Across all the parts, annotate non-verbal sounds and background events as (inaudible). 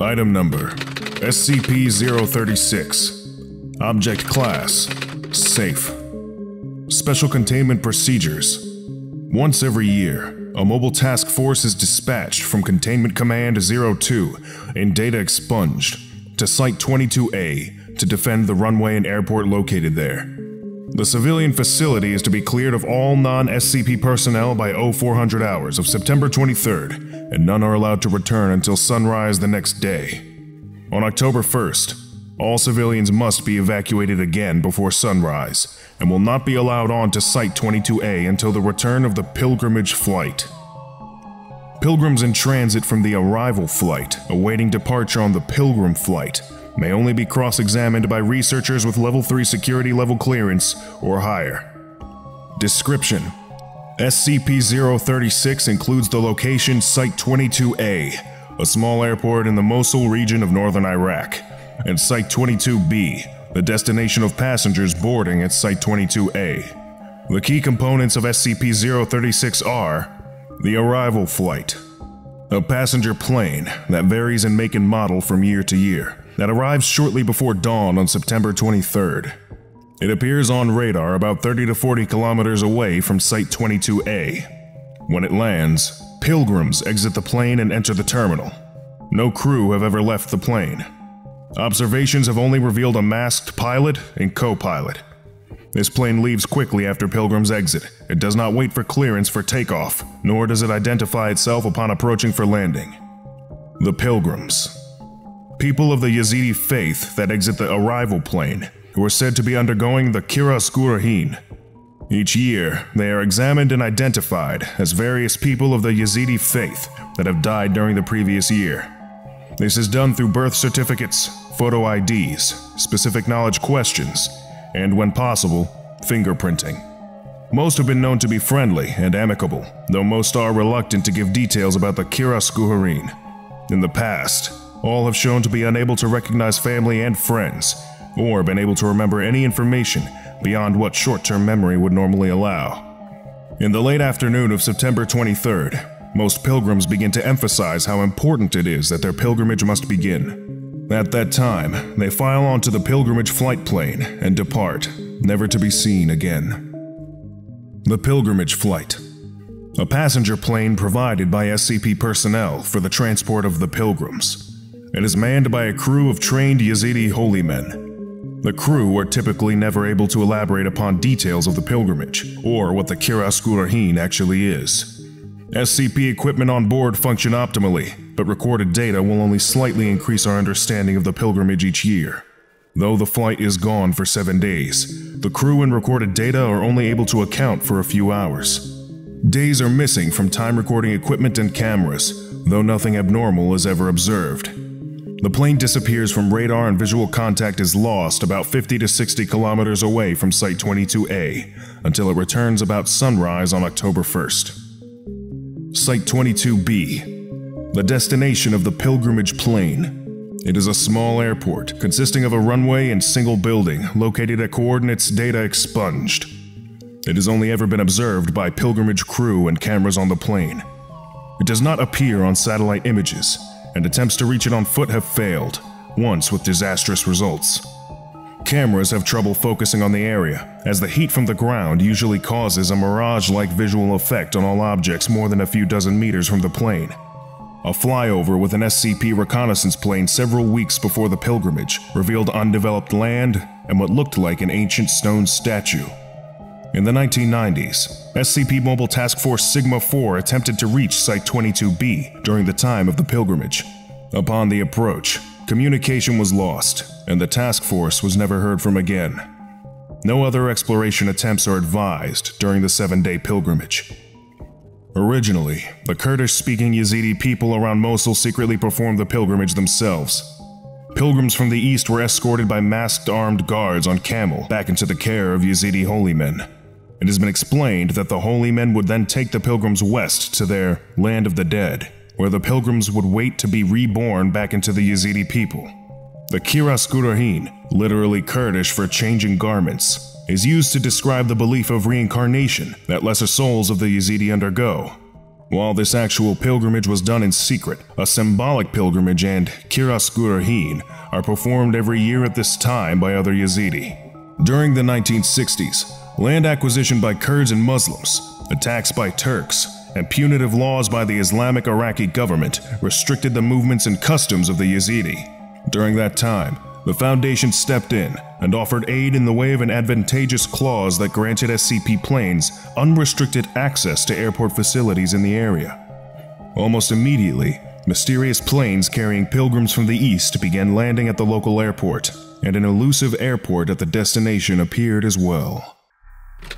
Item number SCP-036 Object Class Safe. Special Containment Procedures. Once every year, a mobile task force is dispatched from Containment Command 02 and data expunged to Site 22A to defend the runway and airport located there. The civilian facility is to be cleared of all non SCP personnel by 0400 hours of September 23rd, and none are allowed to return until sunrise the next day. On October 1st, all civilians must be evacuated again before sunrise and will not be allowed on to Site 22A until the return of the pilgrimage flight. Pilgrims in transit from the arrival flight, awaiting departure on the pilgrim flight, may only be cross examined by researchers with level 3 security level clearance or higher. Description SCP 036 includes the location Site 22A, a small airport in the Mosul region of northern Iraq, and Site 22B, the destination of passengers boarding at Site 22A. The key components of SCP 036 are the arrival flight, a passenger plane that varies in make and model from year to year that arrives shortly before dawn on September 23rd. It appears on radar about 30 to 40 kilometers away from Site 22A. When it lands, pilgrims exit the plane and enter the terminal. No crew have ever left the plane. Observations have only revealed a masked pilot and co pilot. This plane leaves quickly after pilgrims exit. It does not wait for clearance for takeoff, nor does it identify itself upon approaching for landing. The pilgrims people of the Yazidi faith that exit the arrival plane, who are said to be undergoing the Kiras Guhorin. Each year, they are examined and identified as various people of the Yazidi faith that have died during the previous year. This is done through birth certificates, photo IDs, specific knowledge questions, and when possible, fingerprinting. Most have been known to be friendly and amicable, though most are reluctant to give details about the Kiras Guhorin. In the past, all have shown to be unable to recognize family and friends, or been able to remember any information beyond what short term memory would normally allow. In the late afternoon of September 23rd, most pilgrims begin to emphasize how important it is that their pilgrimage must begin. At that time, they file onto the pilgrimage flight plane and depart, never to be seen again. The Pilgrimage Flight A passenger plane provided by SCP personnel for the transport of the pilgrims and is manned by a crew of trained Yazidi holy men. The crew are typically never able to elaborate upon details of the pilgrimage, or what the Kiras Guhorin actually is. SCP equipment on board function optimally, but recorded data will only slightly increase our understanding of the pilgrimage each year. Though the flight is gone for seven days, the crew and recorded data are only able to account for a few hours. Days are missing from time recording equipment and cameras, though nothing abnormal is ever observed. The plane disappears from radar and visual contact is lost about 50 to 60 kilometers away from Site 22A until it returns about sunrise on October 1st. Site 22B, the destination of the pilgrimage plane. It is a small airport consisting of a runway and single building located at coordinates data expunged. It has only ever been observed by pilgrimage crew and cameras on the plane. It does not appear on satellite images, and attempts to reach it on foot have failed, once with disastrous results. Cameras have trouble focusing on the area, as the heat from the ground usually causes a mirage-like visual effect on all objects more than a few dozen meters from the plane. A flyover with an SCP reconnaissance plane several weeks before the pilgrimage revealed undeveloped land and what looked like an ancient stone statue. In the 1990s, SCP Mobile Task Force Sigma 4 attempted to reach Site 22B during the time of the pilgrimage. Upon the approach, communication was lost, and the task force was never heard from again. No other exploration attempts are advised during the seven day pilgrimage. Originally, the Kurdish speaking Yazidi people around Mosul secretly performed the pilgrimage themselves. Pilgrims from the east were escorted by masked armed guards on camel back into the care of Yazidi holy men. It has been explained that the holy men would then take the pilgrims west to their land of the dead, where the pilgrims would wait to be reborn back into the Yazidi people. The Kiras Guhorin, literally Kurdish for changing garments, is used to describe the belief of reincarnation that lesser souls of the Yazidi undergo. While this actual pilgrimage was done in secret, a symbolic pilgrimage and Kiras are performed every year at this time by other Yazidi. During the 1960s, land acquisition by Kurds and Muslims, attacks by Turks, and punitive laws by the Islamic Iraqi government restricted the movements and customs of the Yazidi. During that time, the Foundation stepped in and offered aid in the way of an advantageous clause that granted SCP planes unrestricted access to airport facilities in the area. Almost immediately, mysterious planes carrying pilgrims from the east began landing at the local airport, and an elusive airport at the destination appeared as well.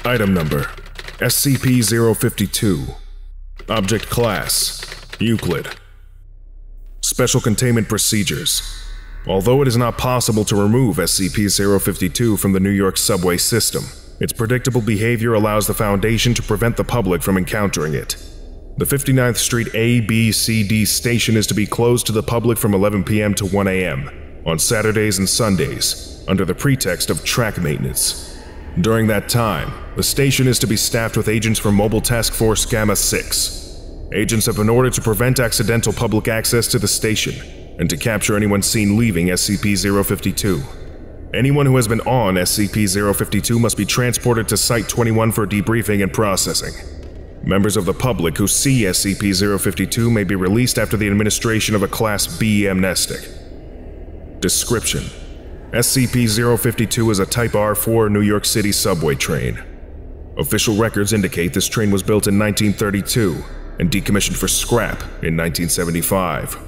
Item number SCP 052 Object Class Euclid Special Containment Procedures Although it is not possible to remove SCP-052 from the New York subway system, its predictable behavior allows the Foundation to prevent the public from encountering it. The 59th Street A, B, C, D station is to be closed to the public from 11 p.m. to 1 a.m. on Saturdays and Sundays, under the pretext of track maintenance. During that time, the station is to be staffed with agents from Mobile Task Force Gamma 6. Agents have been ordered to prevent accidental public access to the station and to capture anyone seen leaving SCP-052. Anyone who has been on SCP-052 must be transported to Site-21 for debriefing and processing. Members of the public who see SCP-052 may be released after the administration of a Class B amnestic. Description: SCP-052 is a Type R4 New York City subway train. Official records indicate this train was built in 1932 and decommissioned for scrap in 1975.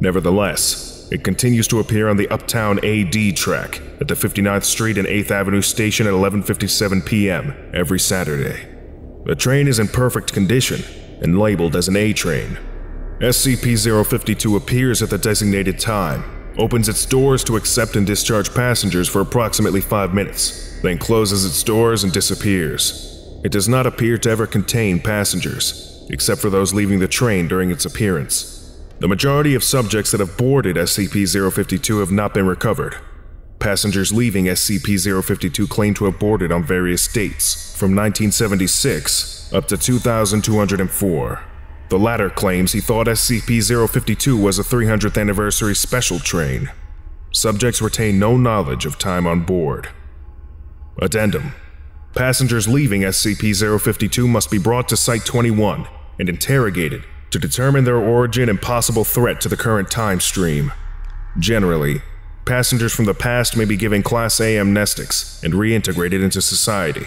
Nevertheless, it continues to appear on the Uptown AD track at the 59th Street and 8th Avenue station at 11:57 p.m. every Saturday. The train is in perfect condition and labeled as an A train. SCP-052 appears at the designated time, opens its doors to accept and discharge passengers for approximately 5 minutes, then closes its doors and disappears. It does not appear to ever contain passengers, except for those leaving the train during its appearance. The majority of subjects that have boarded SCP-052 have not been recovered. Passengers leaving SCP-052 claim to have boarded on various dates, from 1976 up to 2204. The latter claims he thought SCP-052 was a 300th anniversary special train. Subjects retain no knowledge of time on board. Addendum Passengers leaving SCP-052 must be brought to Site-21 and interrogated to determine their origin and possible threat to the current time stream. Generally, passengers from the past may be given Class A amnestics and reintegrated into society.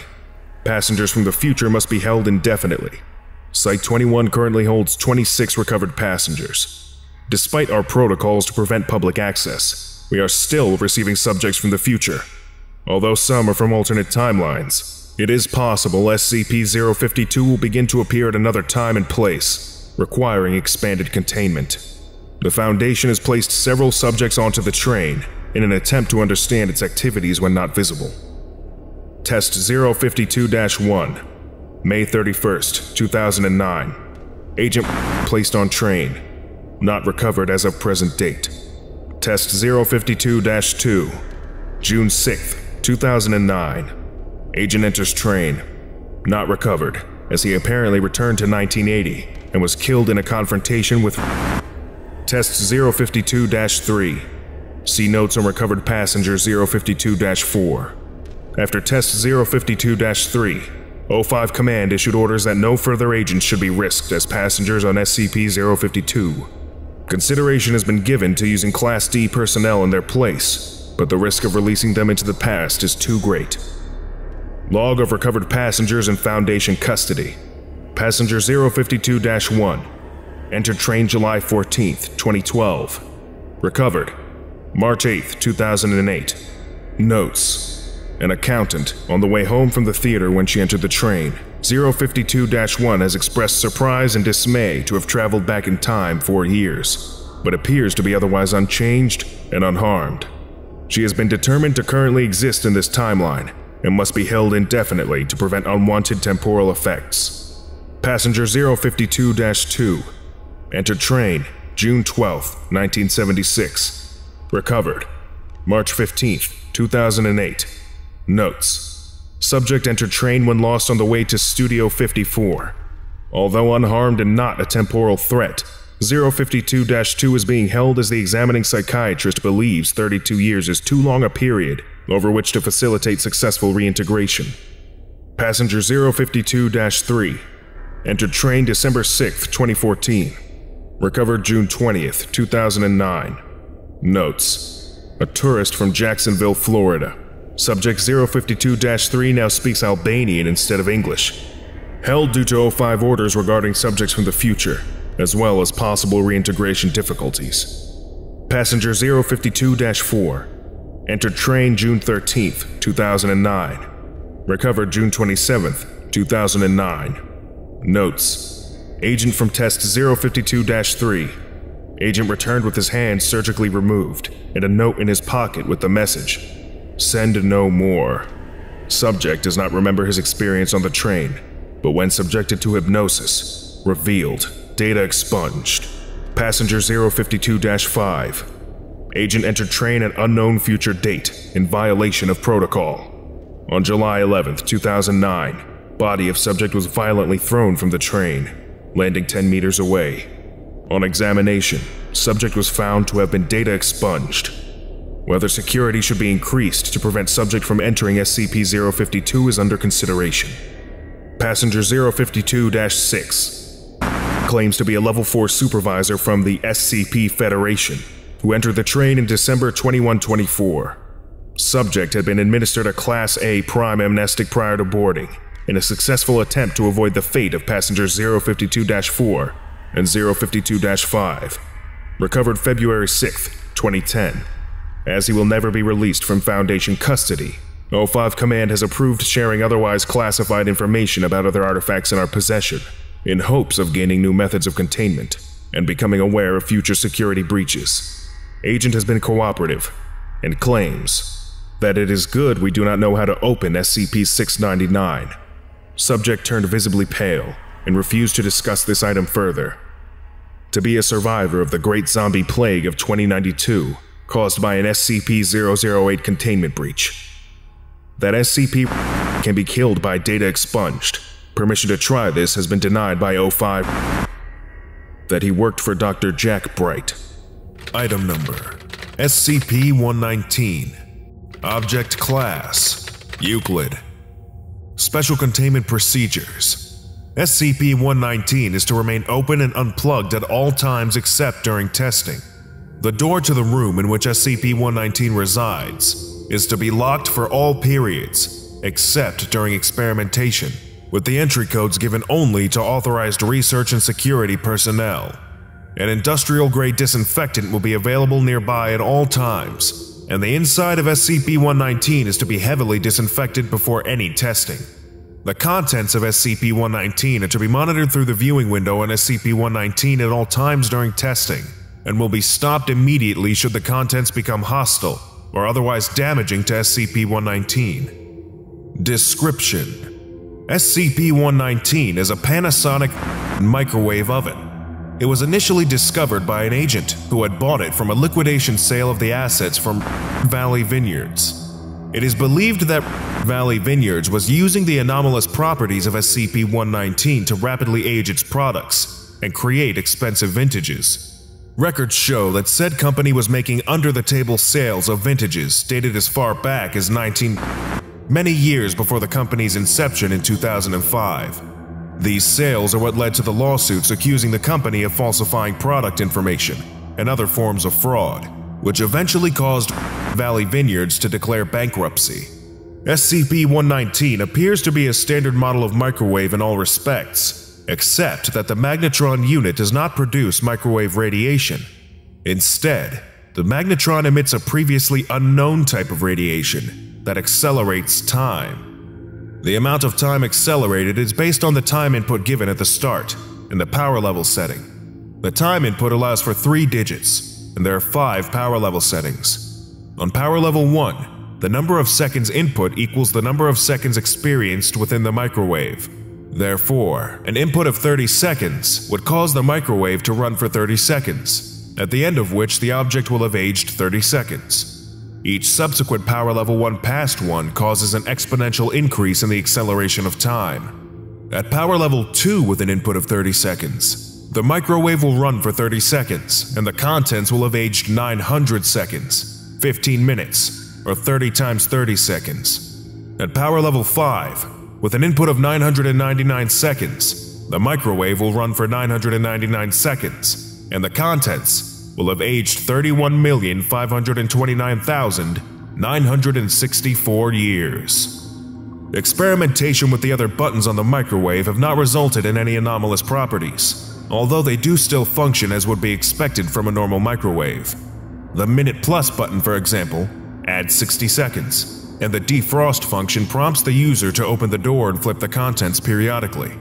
Passengers from the future must be held indefinitely. Site 21 currently holds 26 recovered passengers. Despite our protocols to prevent public access, we are still receiving subjects from the future. Although some are from alternate timelines, it is possible SCP-052 will begin to appear at another time and place, requiring expanded containment. The Foundation has placed several subjects onto the train in an attempt to understand its activities when not visible. Test 052-1, May 31st, 2009. Agent placed on train, not recovered as of present date. Test 052-2, June 6th, 2009. Agent enters train, not recovered, as he apparently returned to 1980 and was killed in a confrontation with Test 052-3. See notes on recovered passenger 052-4. After Test 052-3, O5 Command issued orders that no further agents should be risked as passengers on SCP-052. Consideration has been given to using Class D personnel in their place, but the risk of releasing them into the past is too great. Log of recovered passengers in Foundation custody. Passenger 052-1. Entered train July 14, 2012. Recovered March 8, 2008. Notes An accountant, on the way home from the theater when she entered the train, 052-1 has expressed surprise and dismay to have traveled back in time four years, but appears to be otherwise unchanged and unharmed. She has been determined to currently exist in this timeline and must be held indefinitely to prevent unwanted temporal effects. Passenger 052-2. Entered train, June 12, 1976. Recovered, March 15, 2008. Notes. Subject entered train when lost on the way to Studio 54. Although unharmed and not a temporal threat, 052 2 is being held as the examining psychiatrist believes 32 years is too long a period over which to facilitate successful reintegration. Passenger 052 3 entered train December 6, 2014. Recovered June 20th, 2009. Notes A tourist from Jacksonville, Florida. Subject 052 3 now speaks Albanian instead of English. Held due to O5 orders regarding subjects from the future, as well as possible reintegration difficulties. Passenger 052 4 entered train June 13th, 2009. Recovered June 27th, 2009. Notes Agent from test 052 3. Agent returned with his hand surgically removed and a note in his pocket with the message Send no more. Subject does not remember his experience on the train, but when subjected to hypnosis, revealed, data expunged. Passenger 052 5. Agent entered train at unknown future date in violation of protocol. On July 11, 2009, body of subject was violently thrown from the train, landing 10 meters away. On examination, subject was found to have been data expunged whether security should be increased to prevent subject from entering SCP-052 is under consideration. Passenger 052-6 claims to be a Level 4 supervisor from the SCP Federation, who entered the train in December 2124. Subject had been administered a Class A prime amnestic prior to boarding, in a successful attempt to avoid the fate of passengers 052-4 and 052-5. Recovered February 6, 2010 as he will never be released from Foundation custody. O5 Command has approved sharing otherwise classified information about other artifacts in our possession, in hopes of gaining new methods of containment and becoming aware of future security breaches. Agent has been cooperative and claims that it is good we do not know how to open SCP-699. Subject turned visibly pale and refused to discuss this item further. To be a survivor of the Great Zombie Plague of 2092, caused by an SCP-008 containment breach. That SCP can be killed by data expunged. Permission to try this has been denied by O5. That he worked for Dr. Jack Bright. Item number SCP-119 Object Class Euclid Special Containment Procedures SCP-119 is to remain open and unplugged at all times except during testing. The door to the room in which SCP-119 resides is to be locked for all periods, except during experimentation, with the entry codes given only to authorized research and security personnel. An industrial-grade disinfectant will be available nearby at all times, and the inside of SCP-119 is to be heavily disinfected before any testing. The contents of SCP-119 are to be monitored through the viewing window on SCP-119 at all times during testing and will be stopped immediately should the contents become hostile or otherwise damaging to SCP-119. Description SCP-119 is a Panasonic microwave oven. It was initially discovered by an agent who had bought it from a liquidation sale of the assets from Valley Vineyards. It is believed that Valley Vineyards was using the anomalous properties of SCP-119 to rapidly age its products and create expensive vintages. Records show that said company was making under-the-table sales of vintages dated as far back as 19 many years before the company's inception in 2005. These sales are what led to the lawsuits accusing the company of falsifying product information and other forms of fraud, which eventually caused Valley Vineyards to declare bankruptcy. SCP-119 appears to be a standard model of microwave in all respects, except that the magnetron unit does not produce microwave radiation. Instead, the magnetron emits a previously unknown type of radiation that accelerates time. The amount of time accelerated is based on the time input given at the start and the power level setting. The time input allows for three digits, and there are five power level settings. On power level 1, the number of seconds input equals the number of seconds experienced within the microwave. Therefore, an input of 30 seconds would cause the microwave to run for 30 seconds, at the end of which the object will have aged 30 seconds. Each subsequent power level 1 past one causes an exponential increase in the acceleration of time. At power level 2 with an input of 30 seconds, the microwave will run for 30 seconds and the contents will have aged 900 seconds, 15 minutes, or 30 times 30 seconds. At power level 5, with an input of 999 seconds, the microwave will run for 999 seconds and the contents will have aged 31,529,964 years. Experimentation with the other buttons on the microwave have not resulted in any anomalous properties, although they do still function as would be expected from a normal microwave. The Minute Plus button, for example, adds 60 seconds, and the defrost function prompts the user to open the door and flip the contents periodically.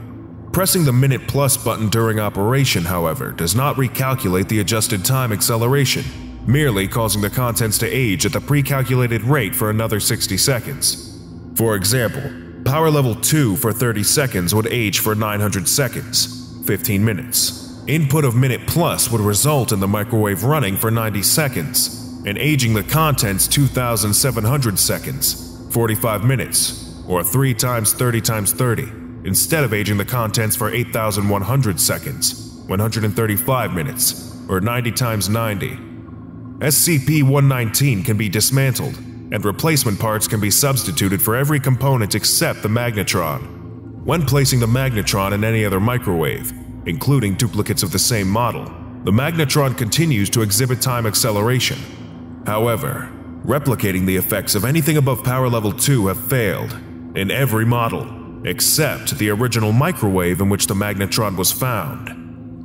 Pressing the Minute Plus button during operation, however, does not recalculate the adjusted time acceleration, merely causing the contents to age at the pre-calculated rate for another 60 seconds. For example, power level 2 for 30 seconds would age for 900 seconds, 15 minutes. Input of minute plus would result in the microwave running for 90 seconds, and aging the contents 2700 seconds, 45 minutes, or 3 times 30 times 30, instead of aging the contents for 8100 seconds, 135 minutes, or 90 times 90. SCP-119 can be dismantled and replacement parts can be substituted for every component except the magnetron. When placing the magnetron in any other microwave, including duplicates of the same model, the magnetron continues to exhibit time acceleration. However, replicating the effects of anything above power level 2 have failed in every model, except the original microwave in which the magnetron was found.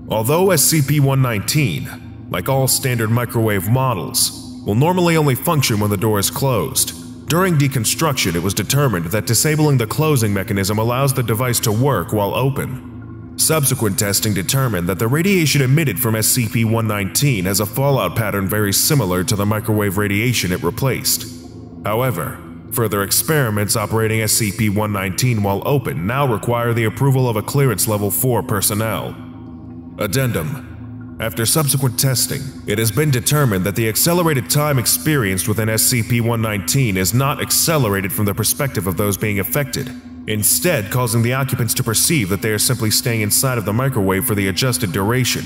Although SCP-119, like all standard microwave models, will normally only function when the door is closed. During deconstruction, it was determined that disabling the closing mechanism allows the device to work while open. Subsequent testing determined that the radiation emitted from SCP-119 has a fallout pattern very similar to the microwave radiation it replaced. However, further experiments operating SCP-119 while open now require the approval of a Clearance Level 4 personnel. Addendum after subsequent testing, it has been determined that the accelerated time experienced within SCP-119 is not accelerated from the perspective of those being affected, instead causing the occupants to perceive that they are simply staying inside of the microwave for the adjusted duration.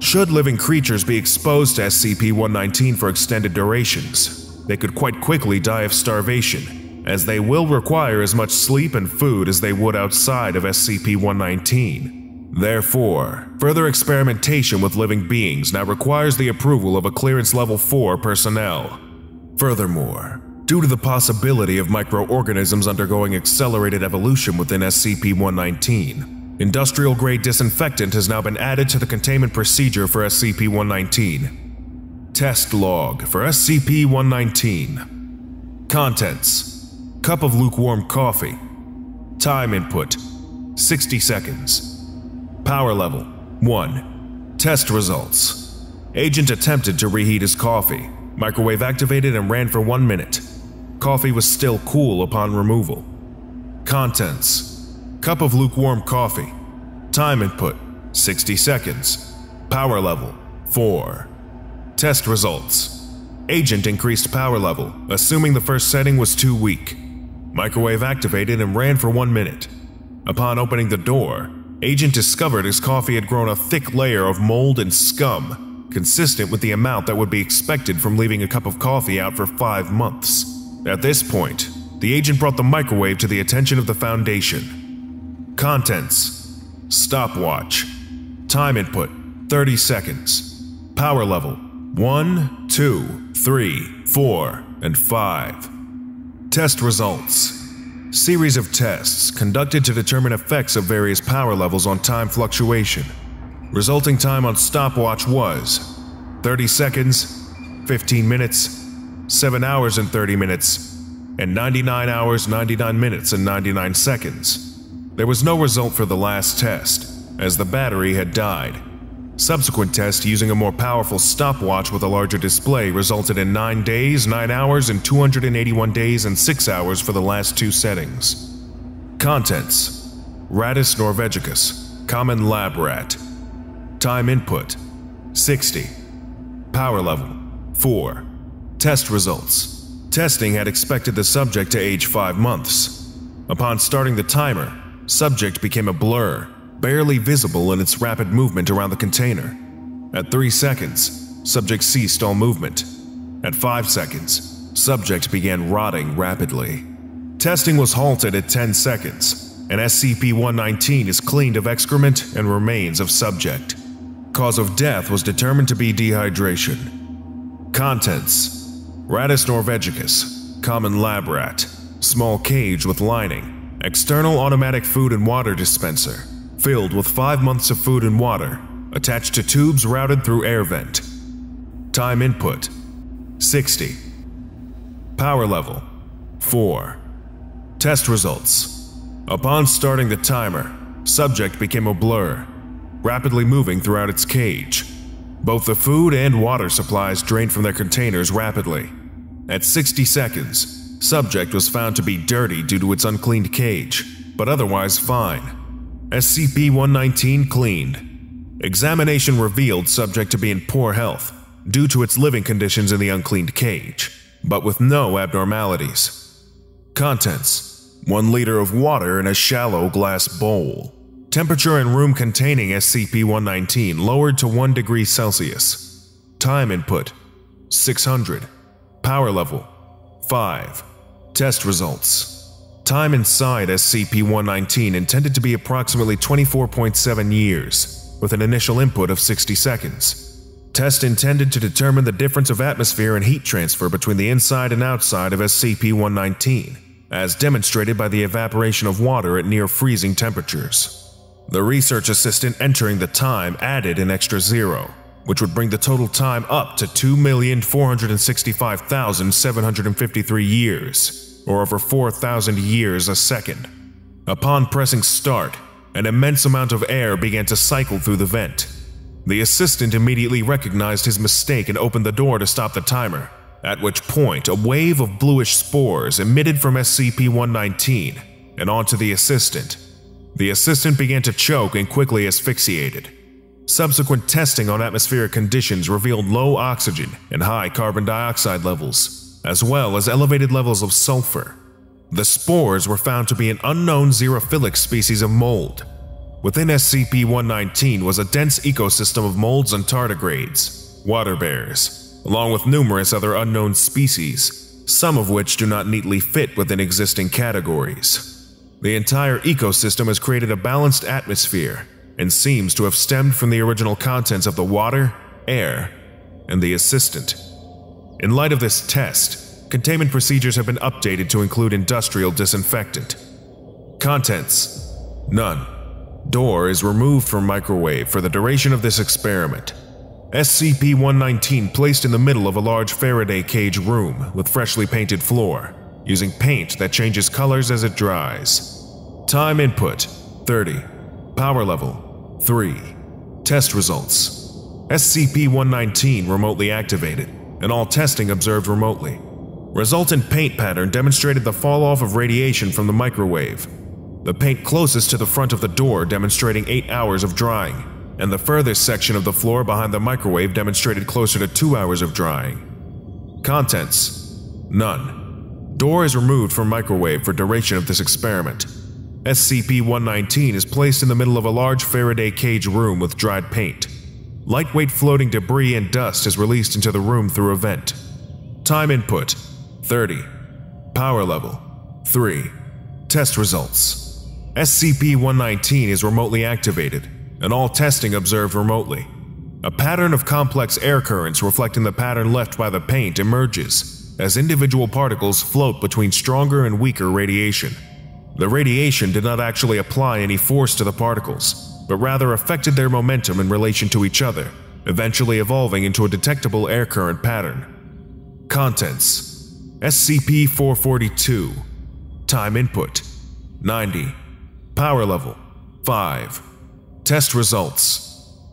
Should living creatures be exposed to SCP-119 for extended durations, they could quite quickly die of starvation, as they will require as much sleep and food as they would outside of SCP-119. Therefore, further experimentation with living beings now requires the approval of a Clearance Level 4 personnel. Furthermore, due to the possibility of microorganisms undergoing accelerated evolution within SCP-119, industrial-grade disinfectant has now been added to the containment procedure for SCP-119. Test log for SCP-119 Contents Cup of lukewarm coffee Time input 60 seconds Power level 1. Test results. Agent attempted to reheat his coffee. Microwave activated and ran for one minute. Coffee was still cool upon removal. Contents Cup of lukewarm coffee. Time input 60 seconds. Power level 4. Test results. Agent increased power level, assuming the first setting was too weak. Microwave activated and ran for one minute. Upon opening the door, Agent discovered his coffee had grown a thick layer of mold and scum, consistent with the amount that would be expected from leaving a cup of coffee out for five months. At this point, the agent brought the microwave to the attention of the Foundation. Contents Stopwatch. Time input 30 seconds. Power level 1, 2, 3, 4, and 5. Test results Series of tests conducted to determine effects of various power levels on time fluctuation. Resulting time on stopwatch was 30 seconds, 15 minutes, 7 hours and 30 minutes, and 99 hours, 99 minutes, and 99 seconds. There was no result for the last test, as the battery had died. Subsequent tests using a more powerful stopwatch with a larger display resulted in 9 days, 9 hours, and 281 days and 6 hours for the last two settings. Contents Rattus norvegicus, common lab rat. Time input 60. Power level 4. Test results Testing had expected the subject to age 5 months. Upon starting the timer, subject became a blur, barely visible in its rapid movement around the container. At 3 seconds, subject ceased all movement. At 5 seconds, subject began rotting rapidly. Testing was halted at 10 seconds, and SCP-119 is cleaned of excrement and remains of subject. Cause of death was determined to be dehydration. Contents Rattus norvegicus, common lab rat, small cage with lining, external automatic food and water dispenser, filled with 5 months of food and water, attached to tubes routed through air vent. Time input 60. Power level 4. Test results. Upon starting the timer, subject became a blur, rapidly moving throughout its cage. Both the food and water supplies drained from their containers rapidly. At 60 seconds, subject was found to be dirty due to its uncleaned cage, but otherwise fine. SCP-119 cleaned. Examination revealed subject to be in poor health due to its living conditions in the uncleaned cage, but with no abnormalities. Contents 1 liter of water in a shallow glass bowl. Temperature in room containing SCP-119 lowered to 1 degree Celsius. Time input 600. Power level 5. Test results. Time inside SCP-119 intended to be approximately 24.7 years, with an initial input of 60 seconds. Test intended to determine the difference of atmosphere and heat transfer between the inside and outside of SCP-119, as demonstrated by the evaporation of water at near freezing temperatures. The research assistant entering the time added an extra zero, which would bring the total time up to 2,465,753 years, or over 4,000 years a second. Upon pressing start, an immense amount of air began to cycle through the vent. The assistant immediately recognized his mistake and opened the door to stop the timer, at which point a wave of bluish spores emitted from SCP-119 and onto the assistant, the assistant began to choke and quickly asphyxiated. Subsequent testing on atmospheric conditions revealed low oxygen and high carbon dioxide levels, as well as elevated levels of sulfur. The spores were found to be an unknown xerophilic species of mold. Within SCP-119 was a dense ecosystem of molds and tardigrades, water bears, along with numerous other unknown species, some of which do not neatly fit within existing categories. The entire ecosystem has created a balanced atmosphere and seems to have stemmed from the original contents of the water, air, and the assistant. In light of this test, containment procedures have been updated to include industrial disinfectant. Contents None. Door is removed from microwave for the duration of this experiment. SCP-119 placed in the middle of a large Faraday cage room with freshly painted floor using paint that changes colors as it dries. Time input 30. Power level 3. Test results SCP-119 remotely activated, and all testing observed remotely. Resultant paint pattern demonstrated the fall-off of radiation from the microwave. The paint closest to the front of the door demonstrating 8 hours of drying, and the furthest section of the floor behind the microwave demonstrated closer to 2 hours of drying. Contents None. Door is removed from microwave for duration of this experiment. SCP-119 is placed in the middle of a large Faraday cage room with dried paint. Lightweight floating debris and dust is released into the room through a vent. Time input 30. Power level 3. Test results SCP-119 is remotely activated, and all testing observed remotely. A pattern of complex air currents reflecting the pattern left by the paint emerges, as individual particles float between stronger and weaker radiation. The radiation did not actually apply any force to the particles, but rather affected their momentum in relation to each other, eventually evolving into a detectable air current pattern. Contents. SCP-442 Time input. 90 Power level. 5 Test results.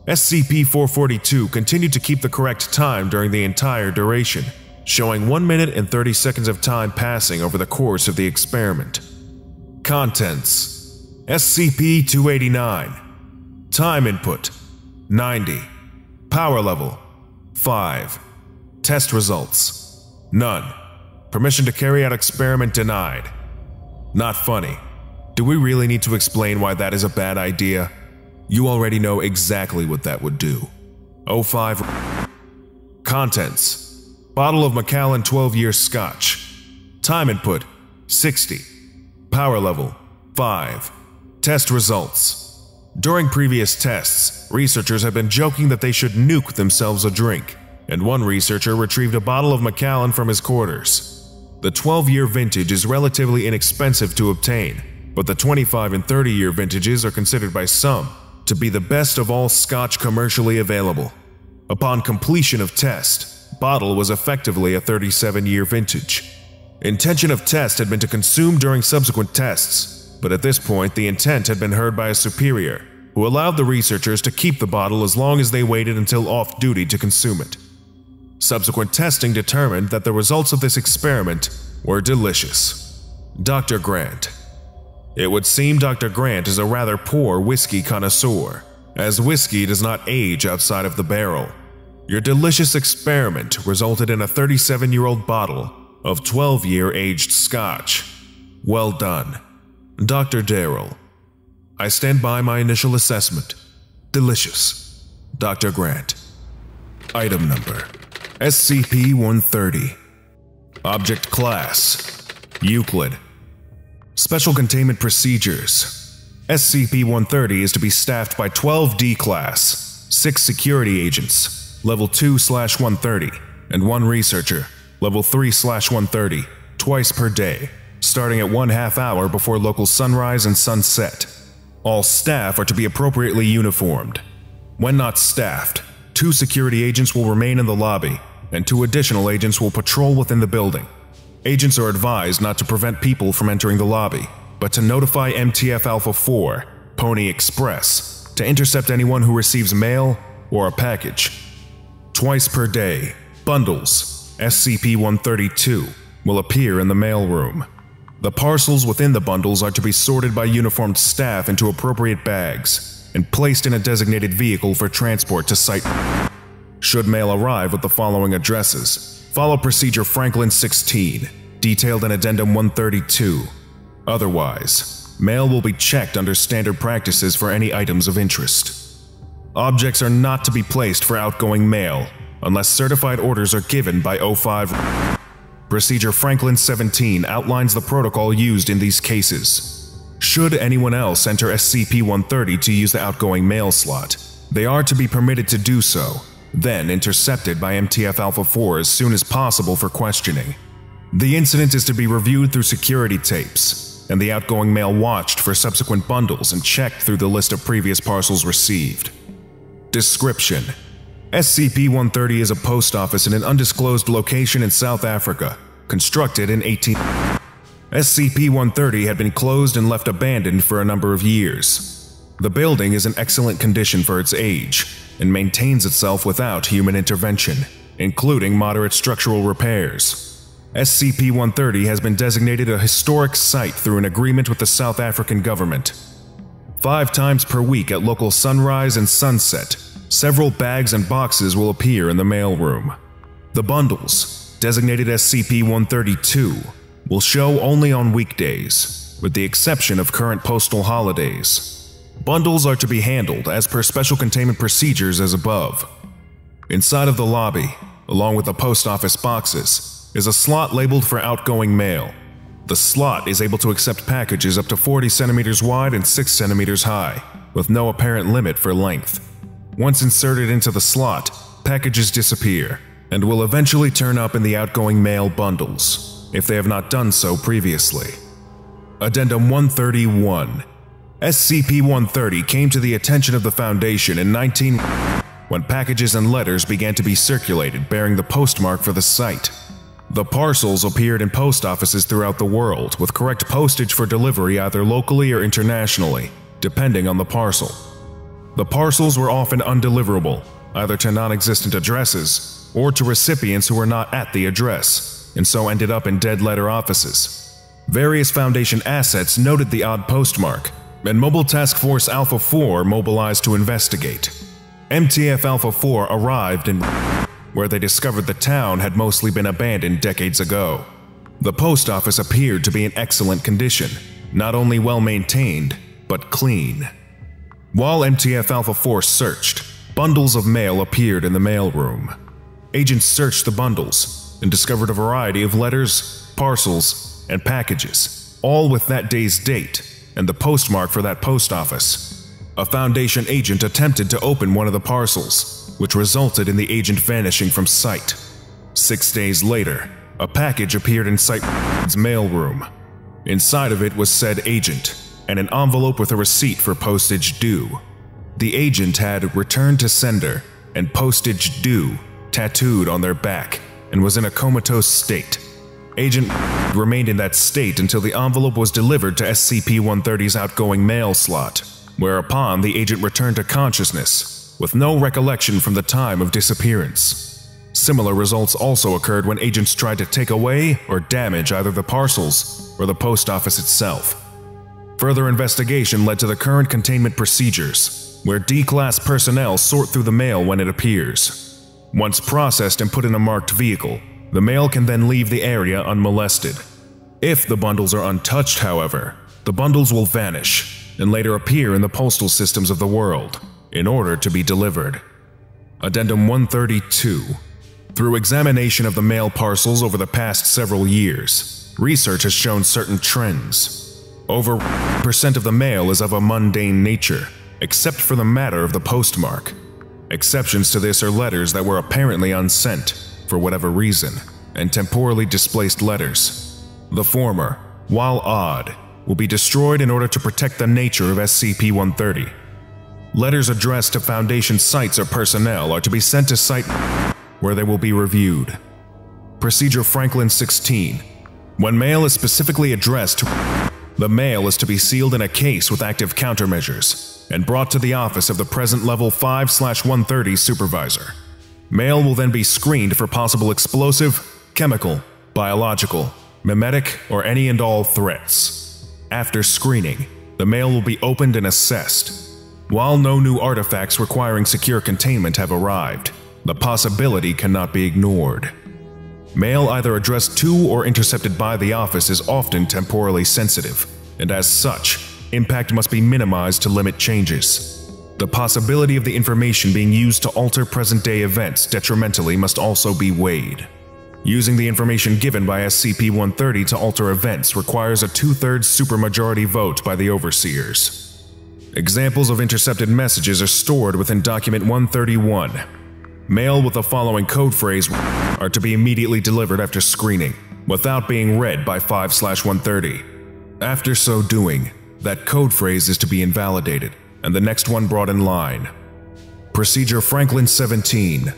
SCP-442 continued to keep the correct time during the entire duration, showing 1 minute and 30 seconds of time passing over the course of the experiment. Contents. SCP 289 Time input. 90 Power level. 5 Test results. None. Permission to carry out experiment denied. Not funny. Do we really need to explain why that is a bad idea? You already know exactly what that would do. O5 Contents Bottle of Macallan 12 year scotch. Time input 60. Power level 5. Test results During previous tests, researchers have been joking that they should nuke themselves a drink, and one researcher retrieved a bottle of Macallan from his quarters. The 12 year vintage is relatively inexpensive to obtain, but the 25 and 30 year vintages are considered by some to be the best of all scotch commercially available. Upon completion of test, bottle was effectively a 37 year vintage. Intention of test had been to consume during subsequent tests, but at this point the intent had been heard by a superior, who allowed the researchers to keep the bottle as long as they waited until off duty to consume it. Subsequent testing determined that the results of this experiment were delicious. Dr. Grant, it would seem Dr. Grant is a rather poor whiskey connoisseur, as whiskey does not age outside of the barrel. Your delicious experiment resulted in a 37 year old bottle of 12 year aged scotch. Well done. Dr. Darrell. I stand by my initial assessment. Delicious. Dr. Grant. Item number SCP 130. Object Class Euclid Special Containment Procedures SCP-130 is to be staffed by 12 D-Class, 6 security agents, Level 2 slash 130, and 1 researcher, Level 3 slash 130, twice per day, starting at one half hour before local sunrise and sunset. All staff are to be appropriately uniformed. When not staffed, two security agents will remain in the lobby, and two additional agents will patrol within the building. Agents are advised not to prevent people from entering the lobby, but to notify MTF Alpha 4, Pony Express, to intercept anyone who receives mail or a package. Twice per day, bundles, SCP-132, will appear in the mailroom. The parcels within the bundles are to be sorted by uniformed staff into appropriate bags and placed in a designated vehicle for transport to site. Should mail arrive with the following addresses, Follow Procedure Franklin 16, detailed in Addendum 132. Otherwise, mail will be checked under standard practices for any items of interest. Objects are not to be placed for outgoing mail unless certified orders are given by O5. Procedure Franklin 17 outlines the protocol used in these cases. Should anyone else enter SCP-130 to use the outgoing mail slot, they are to be permitted to do so then intercepted by MTF Alpha 4 as soon as possible for questioning. The incident is to be reviewed through security tapes, and the outgoing mail watched for subsequent bundles and checked through the list of previous parcels received. Description SCP-130 is a post office in an undisclosed location in South Africa, constructed in 18... SCP-130 had been closed and left abandoned for a number of years. The building is in excellent condition for its age, and maintains itself without human intervention, including moderate structural repairs. SCP-130 has been designated a historic site through an agreement with the South African government. Five times per week at local sunrise and sunset, several bags and boxes will appear in the mailroom. The bundles, designated SCP-132, will show only on weekdays, with the exception of current postal holidays. Bundles are to be handled as per special containment procedures as above. Inside of the lobby, along with the post office boxes, is a slot labeled for outgoing mail. The slot is able to accept packages up to 40 centimeters wide and 6 centimeters high, with no apparent limit for length. Once inserted into the slot, packages disappear and will eventually turn up in the outgoing mail bundles, if they have not done so previously. Addendum 131 SCP-130 came to the attention of the Foundation in 19 when packages and letters began to be circulated bearing the postmark for the site. The parcels appeared in post offices throughout the world with correct postage for delivery either locally or internationally, depending on the parcel. The parcels were often undeliverable, either to non-existent addresses or to recipients who were not at the address, and so ended up in dead letter offices. Various Foundation assets noted the odd postmark, and Mobile Task Force Alpha 4 mobilized to investigate. MTF Alpha 4 arrived in where they discovered the town had mostly been abandoned decades ago. The post office appeared to be in excellent condition, not only well maintained, but clean. While MTF Alpha 4 searched, bundles of mail appeared in the mailroom. Agents searched the bundles and discovered a variety of letters, parcels, and packages, all with that day's date and the postmark for that post office. A Foundation agent attempted to open one of the parcels, which resulted in the agent vanishing from sight. Six days later, a package appeared in Site's mailroom. Inside of it was said agent, and an envelope with a receipt for postage due. The agent had returned to sender and postage due tattooed on their back and was in a comatose state. Agent remained in that state until the envelope was delivered to SCP-130's outgoing mail slot, whereupon the agent returned to consciousness, with no recollection from the time of disappearance. Similar results also occurred when agents tried to take away or damage either the parcels or the post office itself. Further investigation led to the current containment procedures, where D-Class personnel sort through the mail when it appears. Once processed and put in a marked vehicle, the mail can then leave the area unmolested. If the bundles are untouched, however, the bundles will vanish and later appear in the postal systems of the world in order to be delivered. Addendum 132 Through examination of the mail parcels over the past several years, research has shown certain trends. Over percent of the mail is of a mundane nature, except for the matter of the postmark. Exceptions to this are letters that were apparently unsent, for whatever reason, and temporally displaced letters. The former, while odd, will be destroyed in order to protect the nature of SCP-130. Letters addressed to Foundation sites or personnel are to be sent to Site where they will be reviewed. Procedure Franklin 16. When mail is specifically addressed the mail is to be sealed in a case with active countermeasures and brought to the office of the present level 5-130 supervisor. Mail will then be screened for possible explosive, chemical, biological, memetic, or any and all threats. After screening, the mail will be opened and assessed. While no new artifacts requiring secure containment have arrived, the possibility cannot be ignored. Mail either addressed to or intercepted by the office is often temporally sensitive, and as such, impact must be minimized to limit changes. The possibility of the information being used to alter present-day events detrimentally must also be weighed. Using the information given by SCP-130 to alter events requires a two-thirds supermajority vote by the Overseers. Examples of intercepted messages are stored within Document 131, Mail with the following code phrase are to be immediately delivered after screening, without being read by 5-130. After so doing, that code phrase is to be invalidated, and the next one brought in line. Procedure Franklin 17.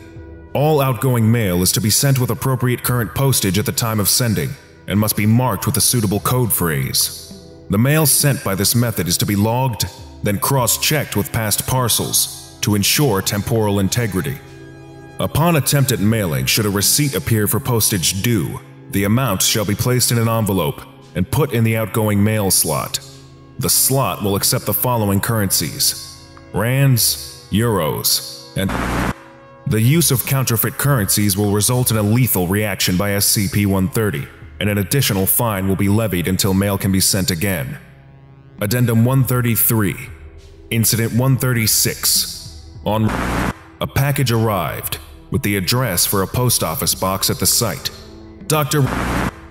All outgoing mail is to be sent with appropriate current postage at the time of sending, and must be marked with a suitable code phrase. The mail sent by this method is to be logged, then cross-checked with past parcels, to ensure temporal integrity. Upon attempt at mailing, should a receipt appear for postage due, the amount shall be placed in an envelope and put in the outgoing mail slot. The slot will accept the following currencies Rands, Euros, and the use of counterfeit currencies will result in a lethal reaction by SCP-130, and an additional fine will be levied until mail can be sent again. Addendum 133 Incident 136 On a package arrived, with the address for a post office box at the site. Dr.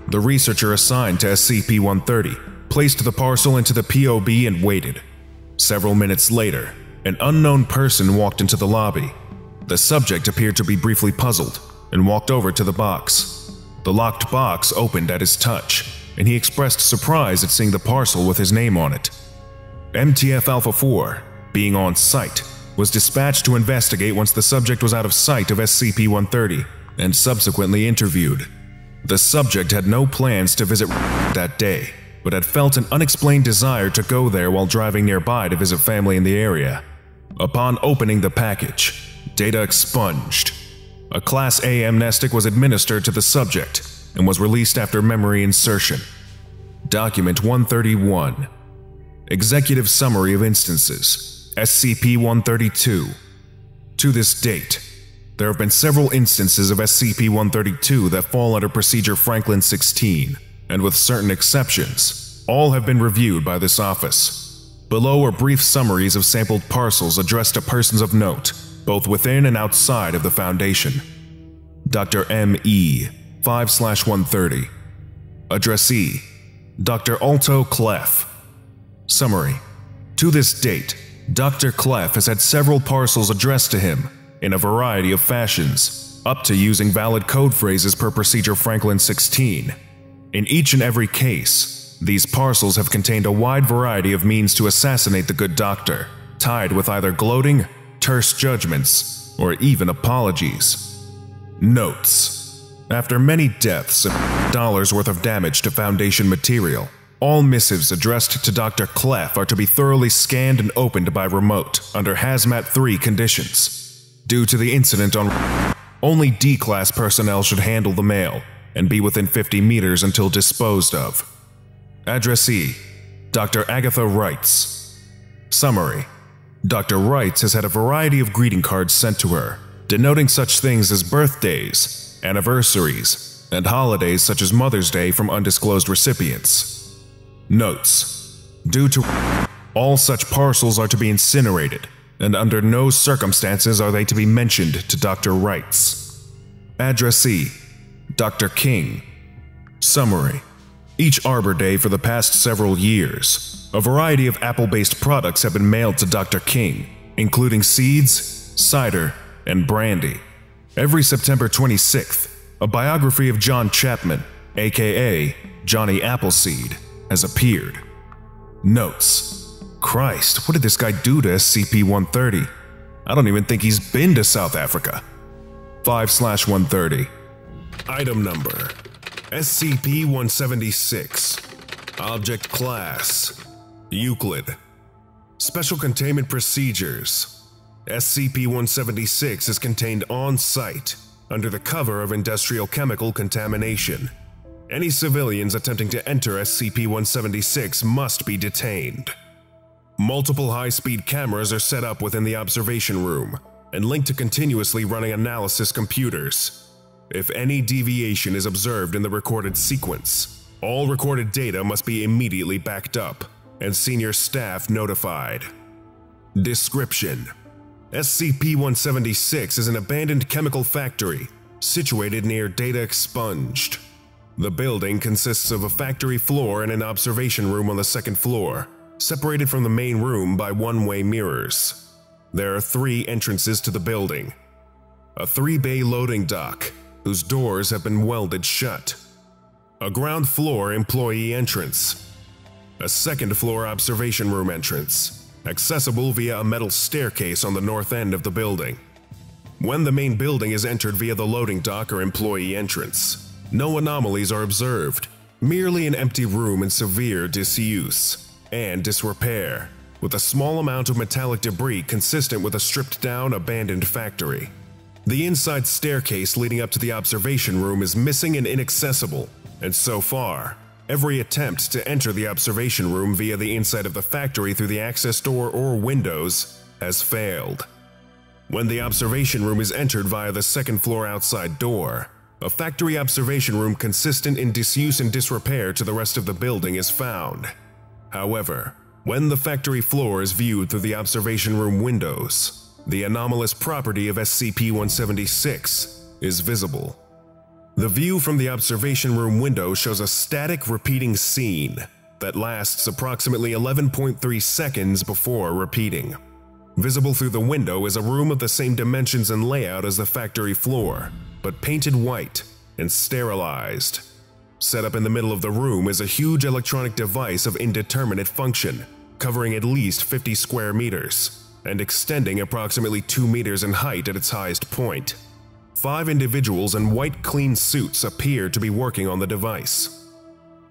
The researcher assigned to SCP-130 placed the parcel into the POB and waited. Several minutes later, an unknown person walked into the lobby. The subject appeared to be briefly puzzled and walked over to the box. The locked box opened at his touch, and he expressed surprise at seeing the parcel with his name on it. MTF Alpha 4, being on site, was dispatched to investigate once the subject was out of sight of SCP-130 and subsequently interviewed. The subject had no plans to visit that day, but had felt an unexplained desire to go there while driving nearby to visit family in the area. Upon opening the package, data expunged. A Class A amnestic was administered to the subject and was released after memory insertion. Document 131 Executive Summary of Instances SCP-132. To this date, there have been several instances of SCP-132 that fall under Procedure Franklin 16, and with certain exceptions, All have been reviewed by this office. Below are brief summaries of sampled parcels addressed to persons of note, both within and outside of the Foundation. Dr. M.E., 5 130. Addressee, Dr. Alto Clef. Summary To this date, Dr. Clef has had several parcels addressed to him in a variety of fashions, up to using valid code phrases per Procedure Franklin 16. In each and every case, these parcels have contained a wide variety of means to assassinate the good doctor, tied with either gloating, terse judgments, or even apologies. Notes After many deaths and dollars worth of damage to Foundation material, all missives addressed to Dr. Clef are to be thoroughly scanned and opened by remote under Hazmat 3 conditions. Due to the incident on only D-Class personnel should handle the mail and be within 50 meters until disposed of. Addressee Dr. Agatha Rights. Summary Dr. Rights has had a variety of greeting cards sent to her, denoting such things as birthdays, anniversaries, and holidays such as Mother's Day from undisclosed recipients. Notes Due to all such parcels are to be incinerated, and under no circumstances are they to be mentioned to Dr. Rights. Addressee Dr. King. Summary Each Arbor Day for the past several years, a variety of apple based products have been mailed to Dr. King, including seeds, cider, and brandy. Every September 26th, a biography of John Chapman, aka Johnny Appleseed, has appeared. Notes Christ, what did this guy do to SCP 130? I don't even think he's been to South Africa. 5 slash 130. Item number SCP 176. Object Class Euclid. Special Containment Procedures SCP 176 is contained on site under the cover of industrial chemical contamination. Any civilians attempting to enter SCP-176 must be detained. Multiple high-speed cameras are set up within the observation room and linked to continuously running analysis computers. If any deviation is observed in the recorded sequence, all recorded data must be immediately backed up and senior staff notified. Description SCP-176 is an abandoned chemical factory situated near Data Expunged. The building consists of a factory floor and an observation room on the second floor, separated from the main room by one-way mirrors. There are three entrances to the building. A three-bay loading dock, whose doors have been welded shut. A ground floor employee entrance. A second floor observation room entrance, accessible via a metal staircase on the north end of the building. When the main building is entered via the loading dock or employee entrance, no anomalies are observed, merely an empty room in severe disuse and disrepair, with a small amount of metallic debris consistent with a stripped down abandoned factory. The inside staircase leading up to the observation room is missing and inaccessible, and so far, every attempt to enter the observation room via the inside of the factory through the access door or windows has failed. When the observation room is entered via the second floor outside door, a factory observation room consistent in disuse and disrepair to the rest of the building is found. However, when the factory floor is viewed through the observation room windows, the anomalous property of SCP-176 is visible. The view from the observation room window shows a static repeating scene that lasts approximately 11.3 seconds before repeating. Visible through the window is a room of the same dimensions and layout as the factory floor, but painted white and sterilized. Set up in the middle of the room is a huge electronic device of indeterminate function, covering at least 50 square meters and extending approximately 2 meters in height at its highest point. Five individuals in white clean suits appear to be working on the device.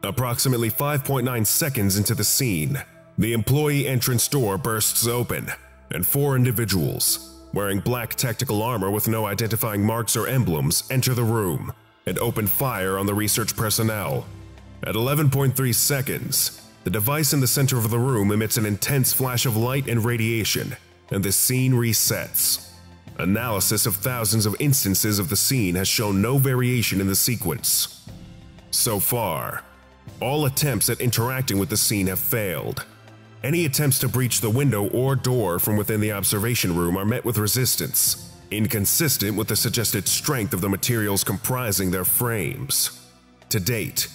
Approximately 5.9 seconds into the scene, the employee entrance door bursts open, and four individuals, wearing black tactical armor with no identifying marks or emblems, enter the room and open fire on the research personnel. At 11.3 seconds, the device in the center of the room emits an intense flash of light and radiation, and the scene resets. Analysis of thousands of instances of the scene has shown no variation in the sequence. So far, All attempts at interacting with the scene have failed. Any attempts to breach the window or door from within the observation room are met with resistance, inconsistent with the suggested strength of the materials comprising their frames. To date,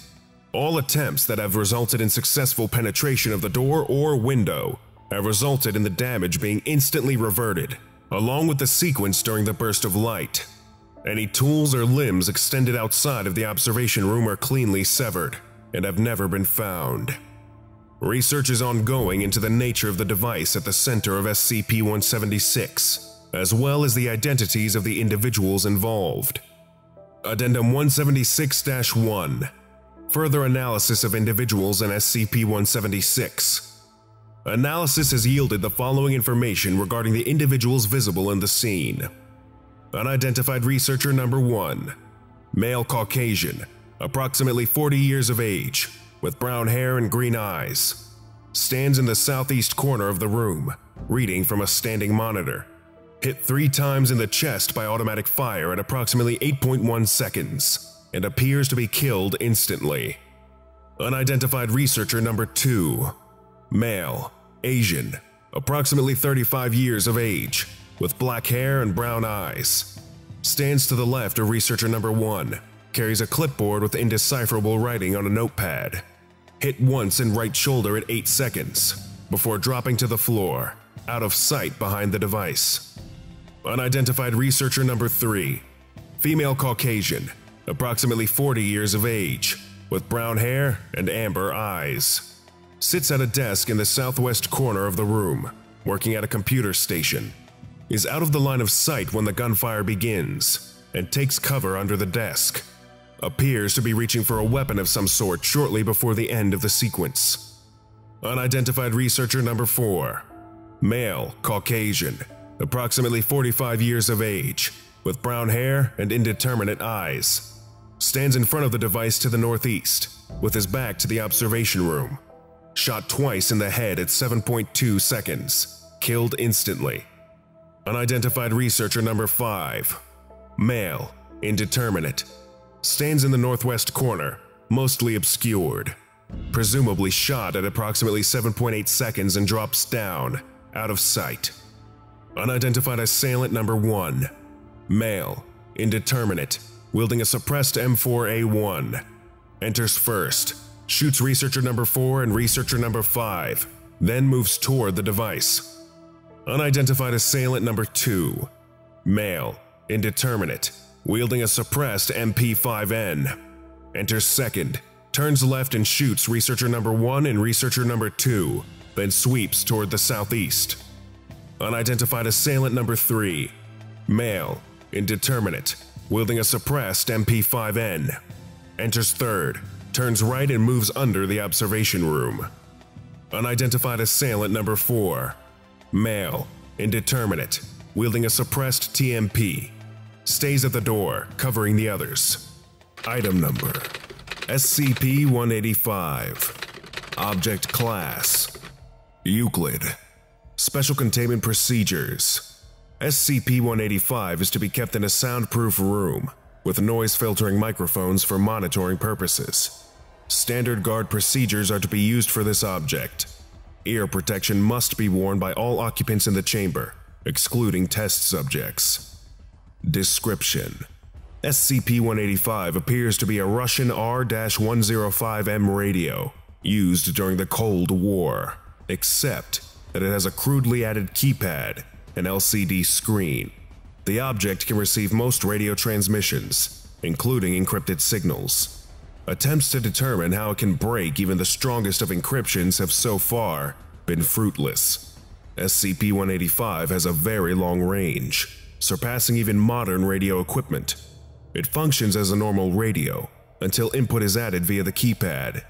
all attempts that have resulted in successful penetration of the door or window have resulted in the damage being instantly reverted, along with the sequence during the burst of light. Any tools or limbs extended outside of the observation room are cleanly severed and have never been found. Research is ongoing into the nature of the device at the center of SCP-176, as well as the identities of the individuals involved. Addendum 176-1 Further analysis of individuals in SCP-176 Analysis has yielded the following information regarding the individuals visible in the scene. Unidentified researcher number 1 Male Caucasian, approximately 40 years of age, with brown hair and green eyes. Stands in the southeast corner of the room, reading from a standing monitor. Hit three times in the chest by automatic fire at approximately 8.1 seconds, and appears to be killed instantly. Unidentified researcher number 2 Male, Asian, approximately 35 years of age, with black hair and brown eyes. Stands to the left of researcher number 1, carries a clipboard with indecipherable writing on a notepad. Hit once in right shoulder at 8 seconds, before dropping to the floor, out of sight behind the device. Unidentified researcher number 3, female Caucasian, approximately 40 years of age, with brown hair and amber eyes. Sits at a desk in the southwest corner of the room, working at a computer station. Is out of the line of sight when the gunfire begins, and takes cover under the desk. Appears to be reaching for a weapon of some sort shortly before the end of the sequence. Unidentified researcher number 4. Male, Caucasian, approximately 45 years of age, with brown hair and indeterminate eyes. Stands in front of the device to the northeast, with his back to the observation room. Shot twice in the head at 7.2 seconds. Killed instantly. Unidentified researcher number 5. Male, indeterminate. Stands in the northwest corner, mostly obscured. Presumably shot at approximately 7.8 seconds and drops down, out of sight. Unidentified assailant number 1. Male, indeterminate, wielding a suppressed M4A1. Enters first, shoots researcher number 4 and researcher number 5, then moves toward the device. Unidentified assailant number 2. Male, indeterminate, wielding a suppressed MP5N. Enters second, turns left and shoots researcher number 1 and researcher number 2, then sweeps toward the southeast. Unidentified assailant number 3. Male, indeterminate, wielding a suppressed MP5N. Enters third, turns right and moves under the observation room. Unidentified assailant number 4. Male, indeterminate, wielding a suppressed TMP. Stays at the door, covering the others. Item number SCP-185 Object Class Euclid Special Containment Procedures SCP-185 is to be kept in a soundproof room with noise-filtering microphones for monitoring purposes. Standard guard procedures are to be used for this object. Ear protection must be worn by all occupants in the chamber, excluding test subjects. Description SCP-185 appears to be a Russian R-105M radio used during the Cold War, except that it has a crudely added keypad, an LCD screen. The object can receive most radio transmissions, including encrypted signals. Attempts to determine how it can break even the strongest of encryptions have so far been fruitless. SCP-185 has a very long range, surpassing even modern radio equipment. It functions as a normal radio until input is added via the keypad.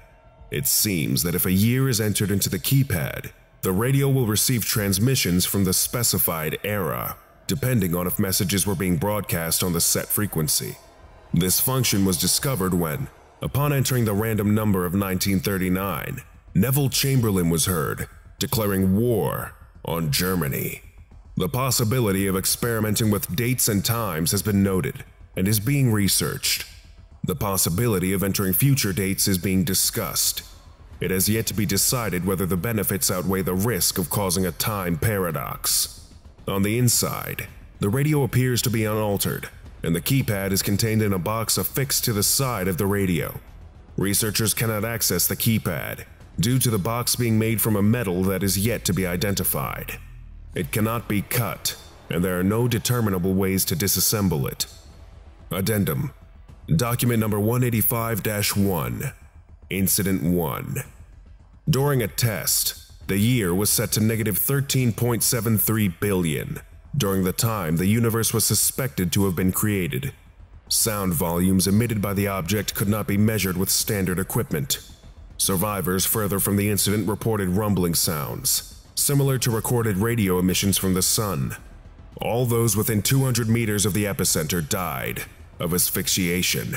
It seems that if a year is entered into the keypad, the radio will receive transmissions from the specified era, depending on if messages were being broadcast on the set frequency. This function was discovered when, upon entering the random number of 1939, Neville Chamberlain was heard, declaring war on Germany. The possibility of experimenting with dates and times has been noted and is being researched. The possibility of entering future dates is being discussed. It has yet to be decided whether the benefits outweigh the risk of causing a time paradox. On the inside, the radio appears to be unaltered, and the keypad is contained in a box affixed to the side of the radio. Researchers cannot access the keypad due to the box being made from a metal that is yet to be identified. It cannot be cut, and there are no determinable ways to disassemble it. Addendum Document number 185 1 Incident 1 During a test, the year was set to negative 13.73 billion during the time the universe was suspected to have been created. Sound volumes emitted by the object could not be measured with standard equipment. Survivors further from the incident reported rumbling sounds, similar to recorded radio emissions from the sun. All those within 200 meters of the epicenter died of asphyxiation.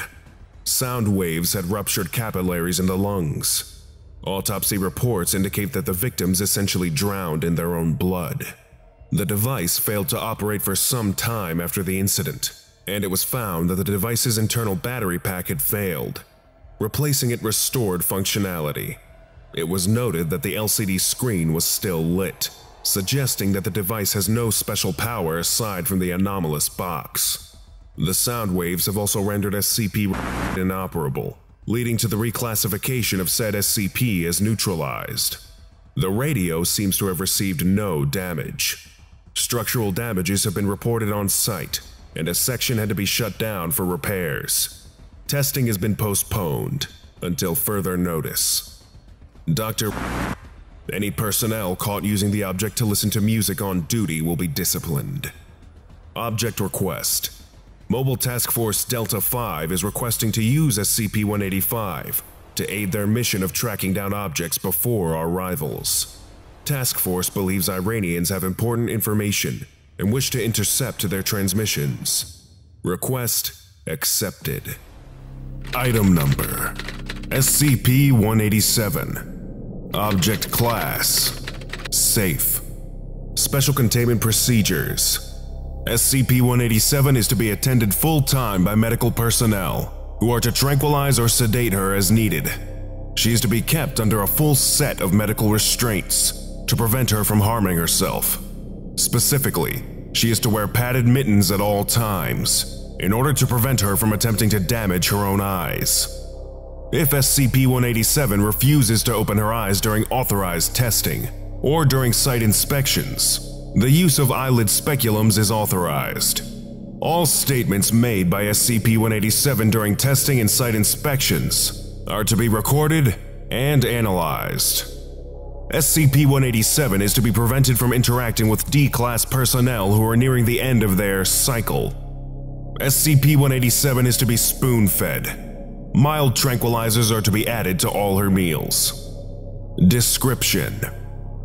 Sound waves had ruptured capillaries in the lungs. Autopsy reports indicate that the victims essentially drowned in their own blood. The device failed to operate for some time after the incident, and it was found that the device's internal battery pack had failed. Replacing it restored functionality. It was noted that the LCD screen was still lit, suggesting that the device has no special power aside from the anomalous box. The sound waves have also rendered SCP inoperable, leading to the reclassification of said SCP as neutralized. The radio seems to have received no damage. Structural damages have been reported on site, and a section had to be shut down for repairs. Testing has been postponed until further notice. Dr. Any personnel caught using the object to listen to music on duty will be disciplined. Object request Mobile Task Force Delta 5 is requesting to use SCP 185 to aid their mission of tracking down objects before our rivals. Task Force believes Iranians have important information and wish to intercept their transmissions. Request accepted. Item number SCP 187. Object Class Safe. Special Containment Procedures SCP 187 is to be attended full time by medical personnel, who are to tranquilize or sedate her as needed. She is to be kept under a full set of medical restraints to prevent her from harming herself. Specifically, she is to wear padded mittens at all times in order to prevent her from attempting to damage her own eyes. If SCP 187 refuses to open her eyes during authorized testing or during site inspections, the use of eyelid speculums is authorized. All statements made by SCP-187 during testing and site inspections are to be recorded and analyzed. SCP-187 is to be prevented from interacting with D-Class personnel who are nearing the end of their cycle. SCP-187 is to be spoon-fed. Mild tranquilizers are to be added to all her meals. Description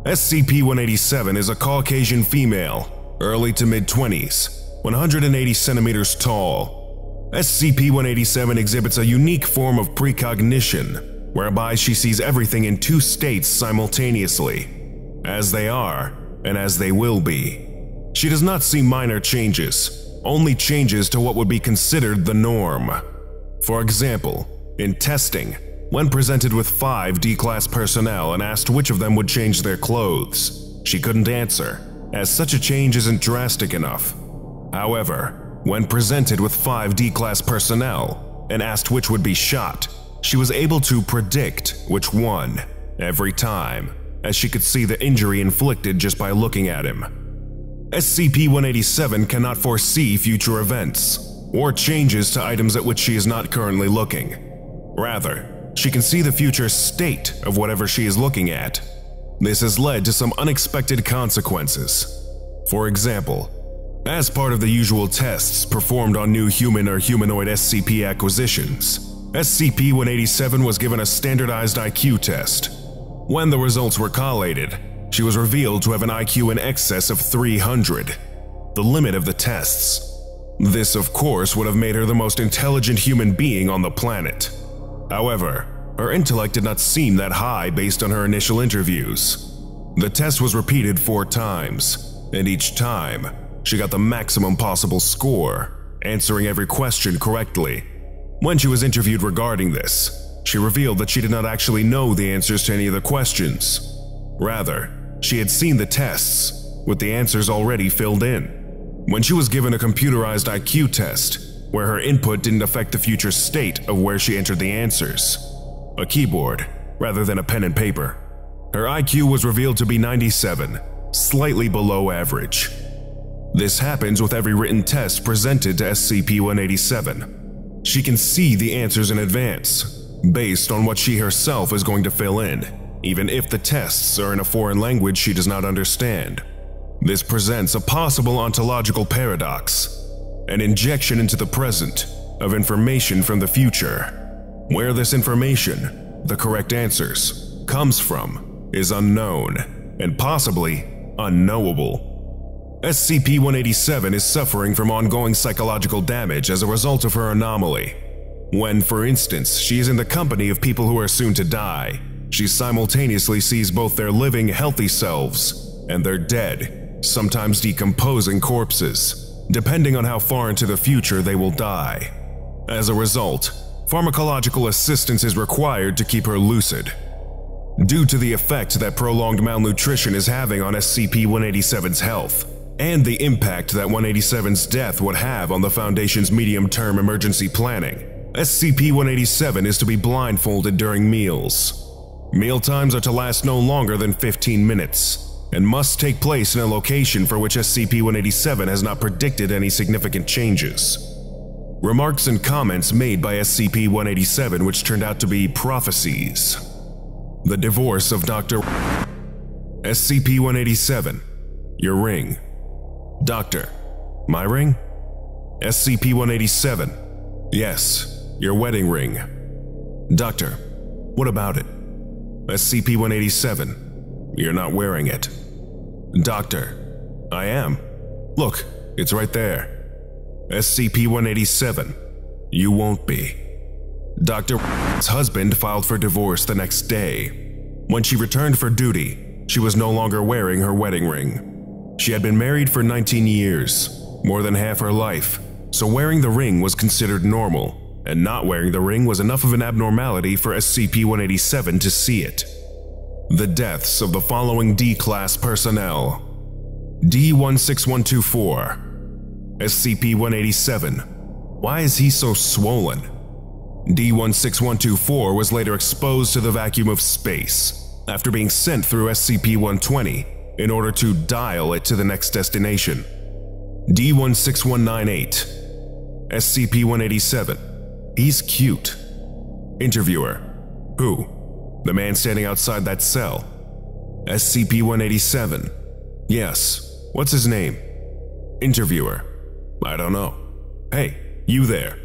SCP-187 is a Caucasian female, early to mid-20s, 180 centimeters tall. SCP-187 exhibits a unique form of precognition, whereby she sees everything in two states simultaneously, as they are and as they will be. She does not see minor changes, only changes to what would be considered the norm. For example, in testing, when presented with five D-Class personnel and asked which of them would change their clothes, she couldn't answer, as such a change isn't drastic enough. However, when presented with five D-Class personnel and asked which would be shot, she was able to predict which one, every time, as she could see the injury inflicted just by looking at him. SCP-187 cannot foresee future events, or changes to items at which she is not currently looking. Rather, she can see the future state of whatever she is looking at. This has led to some unexpected consequences. For example, as part of the usual tests performed on new human or humanoid SCP acquisitions, SCP-187 was given a standardized IQ test. When the results were collated, she was revealed to have an IQ in excess of 300, the limit of the tests. This, of course, would have made her the most intelligent human being on the planet. However, her intellect did not seem that high based on her initial interviews. The test was repeated four times, and each time, she got the maximum possible score, answering every question correctly. When she was interviewed regarding this, she revealed that she did not actually know the answers to any of the questions. Rather, she had seen the tests, with the answers already filled in. When she was given a computerized IQ test, where her input didn't affect the future state of where she entered the answers, a keyboard rather than a pen and paper, her IQ was revealed to be 97, slightly below average. This happens with every written test presented to SCP-187. She can see the answers in advance, based on what she herself is going to fill in, even if the tests are in a foreign language she does not understand. This presents a possible ontological paradox, an injection into the present of information from the future. Where this information, the correct answers, comes from is unknown and possibly unknowable. SCP 187 is suffering from ongoing psychological damage as a result of her anomaly. When, for instance, she is in the company of people who are soon to die, she simultaneously sees both their living, healthy selves and their dead, sometimes decomposing corpses, depending on how far into the future they will die. As a result, pharmacological assistance is required to keep her lucid. Due to the effect that prolonged malnutrition is having on SCP 187's health, and the impact that 187's death would have on the Foundation's medium term emergency planning. SCP 187 is to be blindfolded during meals. Meal times are to last no longer than 15 minutes and must take place in a location for which SCP 187 has not predicted any significant changes. Remarks and comments made by SCP 187 which turned out to be prophecies. The divorce of Dr. SCP 187, your ring. Doctor, my ring? SCP 187, yes, your wedding ring. Doctor, what about it? SCP 187, you're not wearing it. Doctor, I am. Look, it's right there. SCP 187, you won't be. Dr. husband filed for divorce the next day. When she returned for duty, she was no longer wearing her wedding ring. She had been married for 19 years, more than half her life, so wearing the ring was considered normal, and not wearing the ring was enough of an abnormality for SCP-187 to see it. The deaths of the following D-Class personnel D-16124 SCP-187 Why is he so swollen? D-16124 was later exposed to the vacuum of space after being sent through SCP-120 in order to dial it to the next destination. D16198, SCP-187. He's cute. Interviewer. Who? The man standing outside that cell. SCP-187. Yes. What's his name? Interviewer. I don't know. Hey, you there.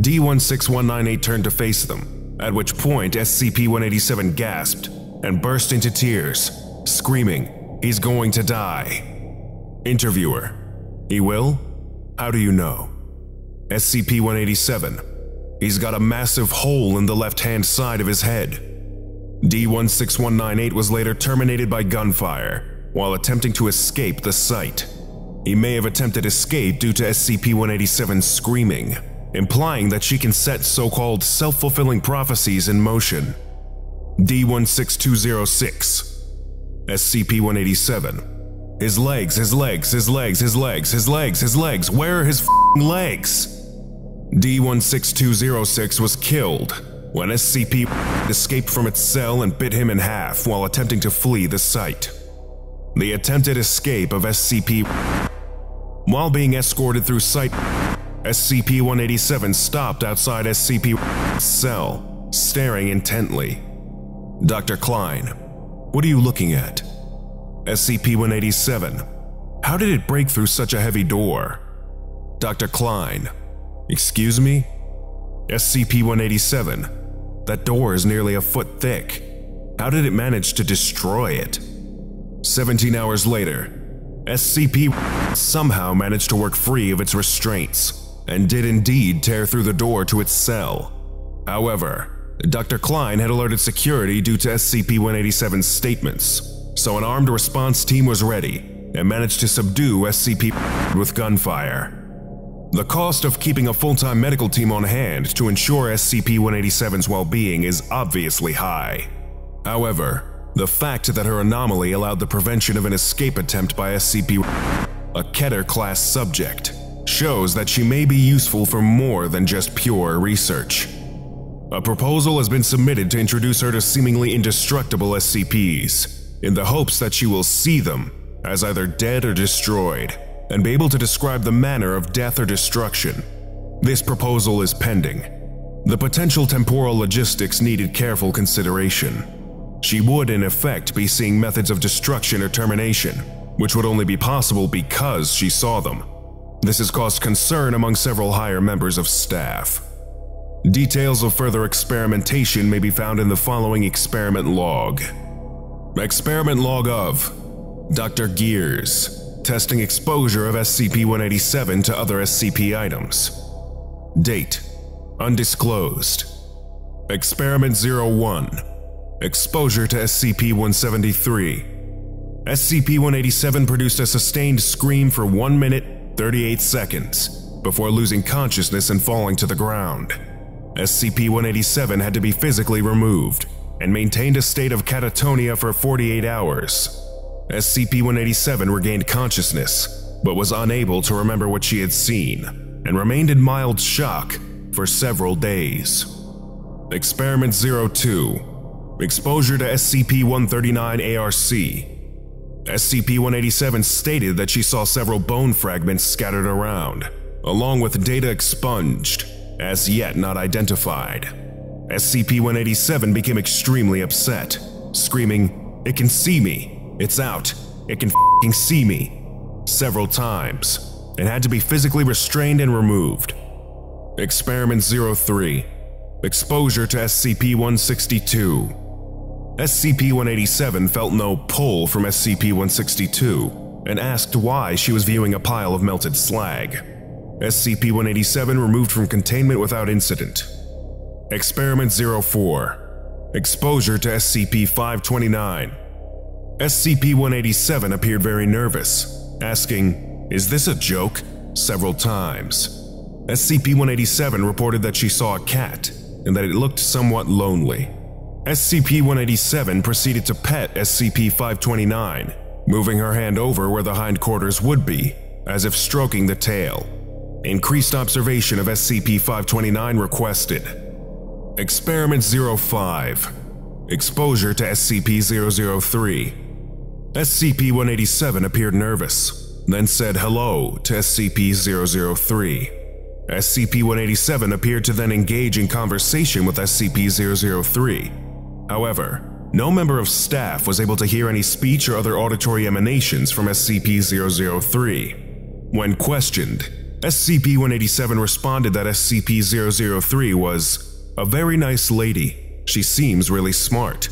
D16198 turned to face them, at which point SCP-187 gasped and burst into tears, screaming, He's going to die. Interviewer. He will? How do you know? SCP 187. He's got a massive hole in the left hand side of his head. D 16198 was later terminated by gunfire while attempting to escape the site. He may have attempted escape due to SCP 187's screaming, implying that she can set so called self fulfilling prophecies in motion. D 16206 SCP-187. His legs, his legs, his legs, his legs, his legs, his legs, where are his legs? D-16206 was killed when SCP escaped from its cell and bit him in half while attempting to flee the site. The attempted escape of SCP while being escorted through site SCP-187 stopped outside SCP cell, staring intently. Dr. Klein, what are you looking at? SCP-187. How did it break through such a heavy door? Dr. Klein. Excuse me? SCP-187. That door is nearly a foot thick. How did it manage to destroy it? 17 hours later, SCP somehow managed to work free of its restraints and did indeed tear through the door to its cell. However, Dr. Klein had alerted security due to SCP-187's statements, so an armed response team was ready and managed to subdue SCP with gunfire. The cost of keeping a full time medical team on hand to ensure SCP 187's well being is obviously high. However, the fact that her anomaly allowed the prevention of an escape attempt by SCP, a Keter class subject, shows that she may be useful for more than just pure research. A proposal has been submitted to introduce her to seemingly indestructible SCPs, in the hopes that she will see them as either dead or destroyed, and be able to describe the manner of death or destruction. This proposal is pending. The potential temporal logistics needed careful consideration. She would, in effect, be seeing methods of destruction or termination, which would only be possible because she saw them. This has caused concern among several higher members of staff. Details of further experimentation may be found in the following experiment log. Experiment log of Dr. Gears, testing exposure of SCP-187 to other SCP items. Date, undisclosed. Experiment 01, exposure to SCP-173. SCP-187 produced a sustained scream for 1 minute, 38 seconds, before losing consciousness and falling to the ground. SCP-187 had to be physically removed and maintained a state of catatonia for 48 hours. SCP-187 regained consciousness, but was unable to remember what she had seen, and remained in mild shock for several days. Experiment 02 Exposure to SCP-139 ARC SCP-187 stated that she saw several bone fragments scattered around, along with data expunged, as yet not identified. SCP-187 became extremely upset, screaming, It can see me! It's out! It can f***ing see me! several times, It had to be physically restrained and removed. Experiment 03 Exposure to SCP-162 SCP-187 felt no pull from SCP-162 and asked why she was viewing a pile of melted slag. SCP-187 removed from containment without incident. Experiment 04 Exposure to SCP-529 SCP-187 appeared very nervous, asking, Is this a joke? several times. SCP-187 reported that she saw a cat and that it looked somewhat lonely. SCP-187 proceeded to pet SCP-529, moving her hand over where the hindquarters would be, as if stroking the tail. Increased observation of SCP-529 requested. Experiment 05 Exposure to SCP-003 SCP-187 appeared nervous, then said hello to SCP-003. SCP-187 appeared to then engage in conversation with SCP-003. However, no member of staff was able to hear any speech or other auditory emanations from SCP-003. When questioned, SCP-187 responded that SCP-003 was a very nice lady. She seems really smart.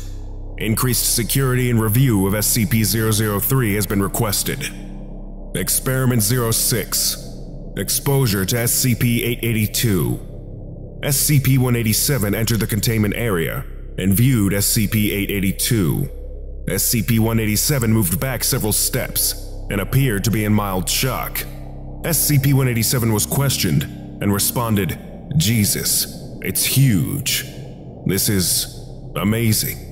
Increased security and review of SCP-003 has been requested. Experiment 06 Exposure to SCP-882 SCP-187 entered the containment area and viewed SCP-882. SCP-187 moved back several steps and appeared to be in mild shock. SCP-187 was questioned and responded, Jesus, it's huge. This is amazing.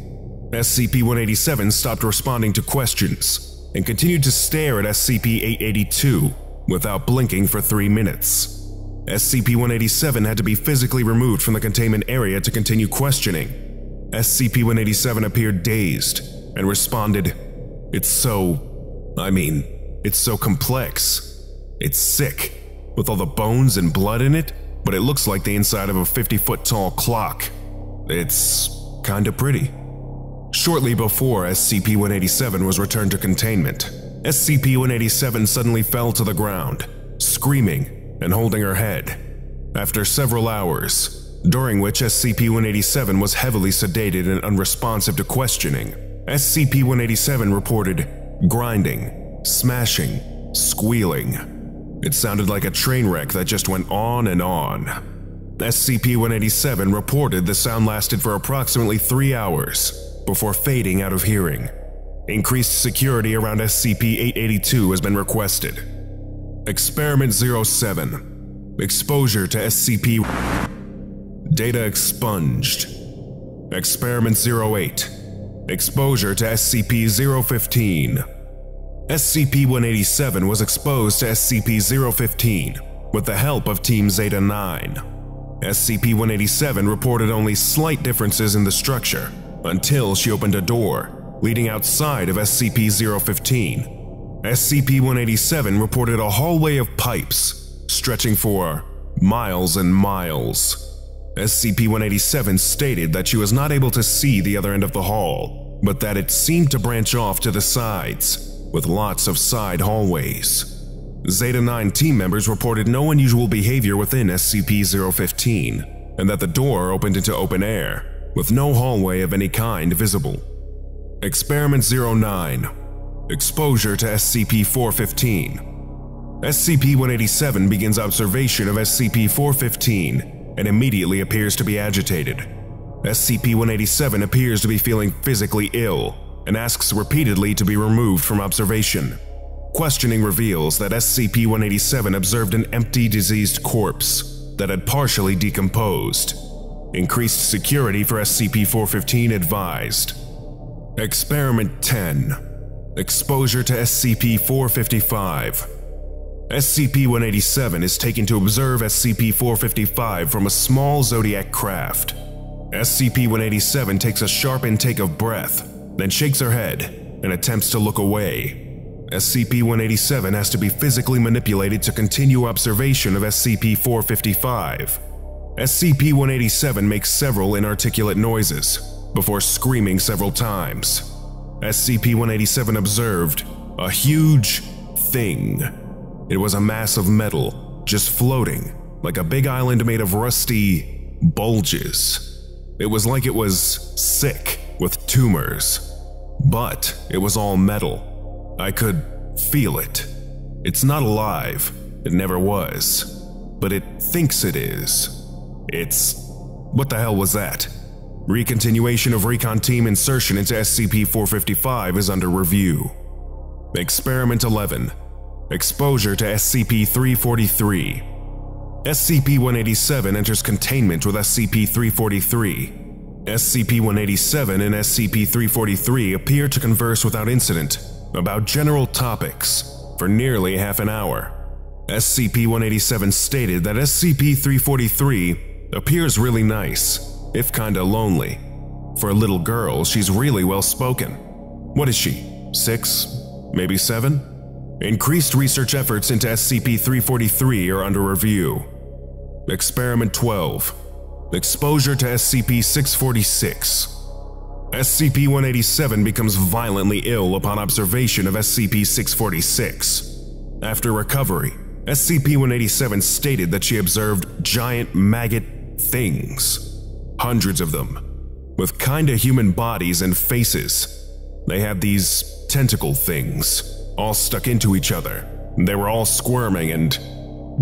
SCP-187 stopped responding to questions and continued to stare at SCP-882 without blinking for three minutes. SCP-187 had to be physically removed from the containment area to continue questioning. SCP-187 appeared dazed and responded, It's so… I mean, it's so complex. It's sick, with all the bones and blood in it, but it looks like the inside of a 50-foot tall clock. It's kinda pretty. Shortly before SCP-187 was returned to containment, SCP-187 suddenly fell to the ground, screaming and holding her head. After several hours, during which SCP-187 was heavily sedated and unresponsive to questioning, SCP-187 reported grinding, smashing, squealing. It sounded like a train wreck that just went on and on. SCP-187 reported the sound lasted for approximately three hours before fading out of hearing. Increased security around SCP-882 has been requested. Experiment 07 Exposure to SCP. Data expunged. Experiment 08. Exposure to SCP 015. SCP 187 was exposed to SCP 015 with the help of Team Zeta 9. SCP 187 reported only slight differences in the structure until she opened a door leading outside of SCP 015. SCP 187 reported a hallway of pipes stretching for miles and miles. SCP 187 stated that she was not able to see the other end of the hall, but that it seemed to branch off to the sides, with lots of side hallways. Zeta 9 team members reported no unusual behavior within SCP 015, and that the door opened into open air, with no hallway of any kind visible. Experiment 09 Exposure to SCP 415 SCP-187 begins observation of SCP-415 and immediately appears to be agitated. SCP-187 appears to be feeling physically ill and asks repeatedly to be removed from observation. Questioning reveals that SCP-187 observed an empty diseased corpse that had partially decomposed. Increased security for SCP-415 advised. Experiment 10 Exposure to SCP-455 SCP-187 is taken to observe SCP-455 from a small Zodiac craft. SCP-187 takes a sharp intake of breath, then shakes her head and attempts to look away. SCP-187 has to be physically manipulated to continue observation of SCP-455. SCP-187 makes several inarticulate noises before screaming several times. SCP-187 observed a huge thing it was a mass of metal, just floating, like a big island made of rusty bulges. It was like it was sick with tumors. But it was all metal. I could feel it. It's not alive. It never was. But it thinks it is. It's. What the hell was that? Recontinuation of Recon Team insertion into SCP 455 is under review. Experiment 11 Exposure to SCP-343 SCP-187 enters containment with SCP-343. SCP-187 and SCP-343 appear to converse without incident about general topics for nearly half an hour. SCP-187 stated that SCP-343 appears really nice, if kinda lonely. For a little girl, she's really well spoken. What is she, six, maybe seven? Increased research efforts into SCP-343 are under review. Experiment 12 Exposure to SCP-646 SCP-187 becomes violently ill upon observation of SCP-646. After recovery, SCP-187 stated that she observed giant maggot things. Hundreds of them. With kinda human bodies and faces. They had these tentacle things all stuck into each other. They were all squirming and.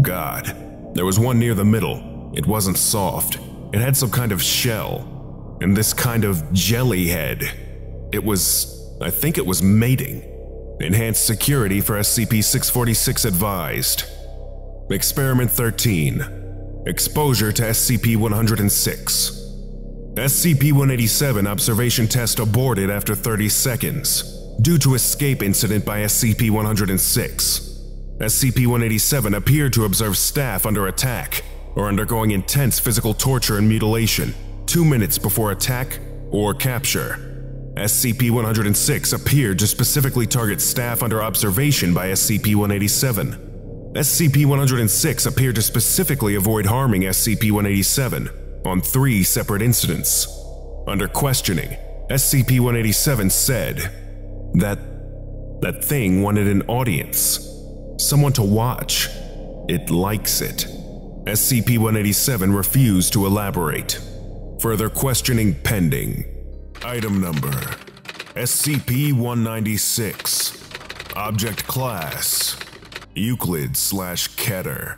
God. There was one near the middle. It wasn't soft. It had some kind of shell. And this kind of jelly head. It was. I think it was mating. Enhanced security for SCP 646 advised. Experiment 13 Exposure to SCP 106. SCP 187 observation test aborted after 30 seconds due to escape incident by SCP-106. SCP-187 appeared to observe staff under attack or undergoing intense physical torture and mutilation two minutes before attack or capture. SCP-106 appeared to specifically target staff under observation by SCP-187. SCP-106 appeared to specifically avoid harming SCP-187 on three separate incidents. Under questioning, SCP-187 said, that that thing wanted an audience, someone to watch. It likes it. SCP-187 refused to elaborate. Further questioning pending. Item number SCP-196 Object Class Euclid slash Keter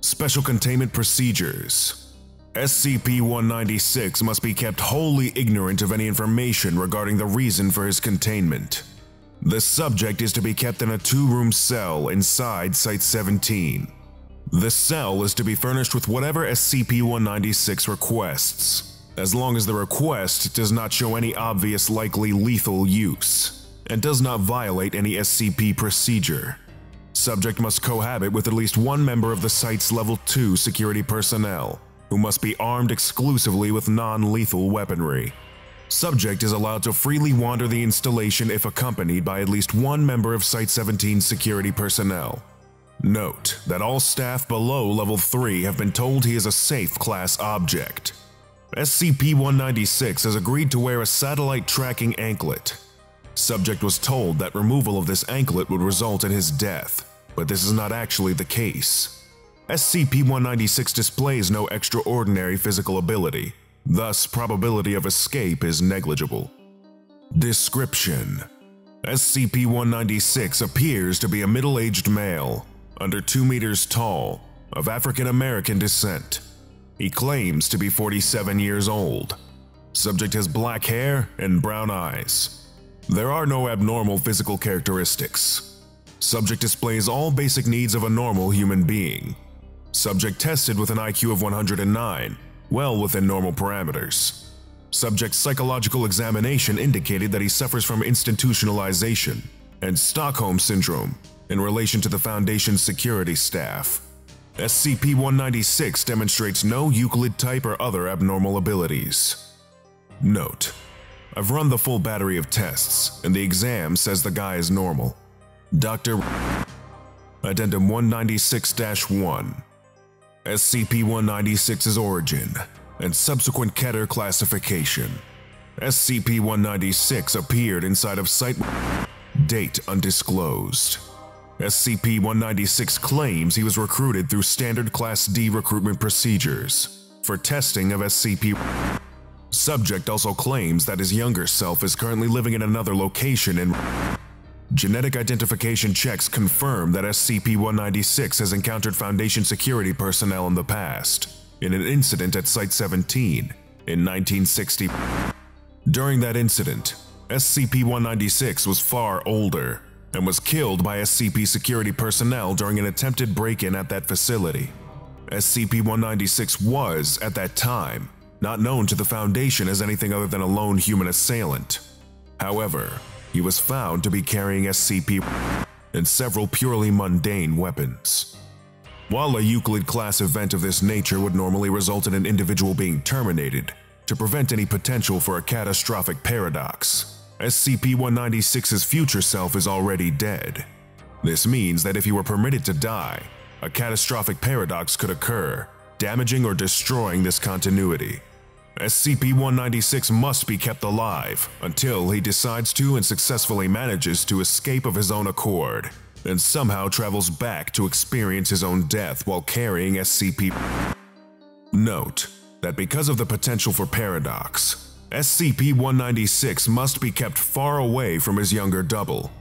Special Containment Procedures SCP-196 must be kept wholly ignorant of any information regarding the reason for his containment. The subject is to be kept in a two-room cell inside Site-17. The cell is to be furnished with whatever SCP-196 requests, as long as the request does not show any obvious likely lethal use, and does not violate any SCP procedure. Subject must cohabit with at least one member of the site's Level 2 security personnel, who must be armed exclusively with non-lethal weaponry. Subject is allowed to freely wander the installation if accompanied by at least one member of Site-17 security personnel. Note that all staff below Level 3 have been told he is a safe class object. SCP-196 has agreed to wear a satellite tracking anklet. Subject was told that removal of this anklet would result in his death, but this is not actually the case. SCP-196 displays no extraordinary physical ability, Thus, probability of escape is negligible. Description SCP-196 appears to be a middle-aged male, under 2 meters tall, of African-American descent. He claims to be 47 years old. Subject has black hair and brown eyes. There are no abnormal physical characteristics. Subject displays all basic needs of a normal human being. Subject tested with an IQ of 109 well within normal parameters. Subject's psychological examination indicated that he suffers from institutionalization and Stockholm Syndrome in relation to the Foundation's security staff. SCP-196 demonstrates no Euclid type or other abnormal abilities. Note: I've run the full battery of tests, and the exam says the guy is normal. Dr. Addendum 196-1 SCP-196's origin and subsequent Keter classification. SCP-196 appeared inside of Site Date undisclosed. SCP-196 claims he was recruited through standard Class D recruitment procedures for testing of SCP. Subject also claims that his younger self is currently living in another location in Genetic identification checks confirm that SCP-196 has encountered Foundation security personnel in the past, in an incident at Site-17 in 1960. During that incident, SCP-196 was far older and was killed by SCP security personnel during an attempted break-in at that facility. SCP-196 was, at that time, not known to the Foundation as anything other than a lone human assailant. However, he was found to be carrying SCP and several purely mundane weapons. While a Euclid-class event of this nature would normally result in an individual being terminated, to prevent any potential for a catastrophic paradox, SCP-196's future self is already dead. This means that if he were permitted to die, a catastrophic paradox could occur, damaging or destroying this continuity. SCP-196 must be kept alive until he decides to and successfully manages to escape of his own accord, and somehow travels back to experience his own death while carrying SCP. Note that because of the potential for paradox, SCP-196 must be kept far away from his younger double.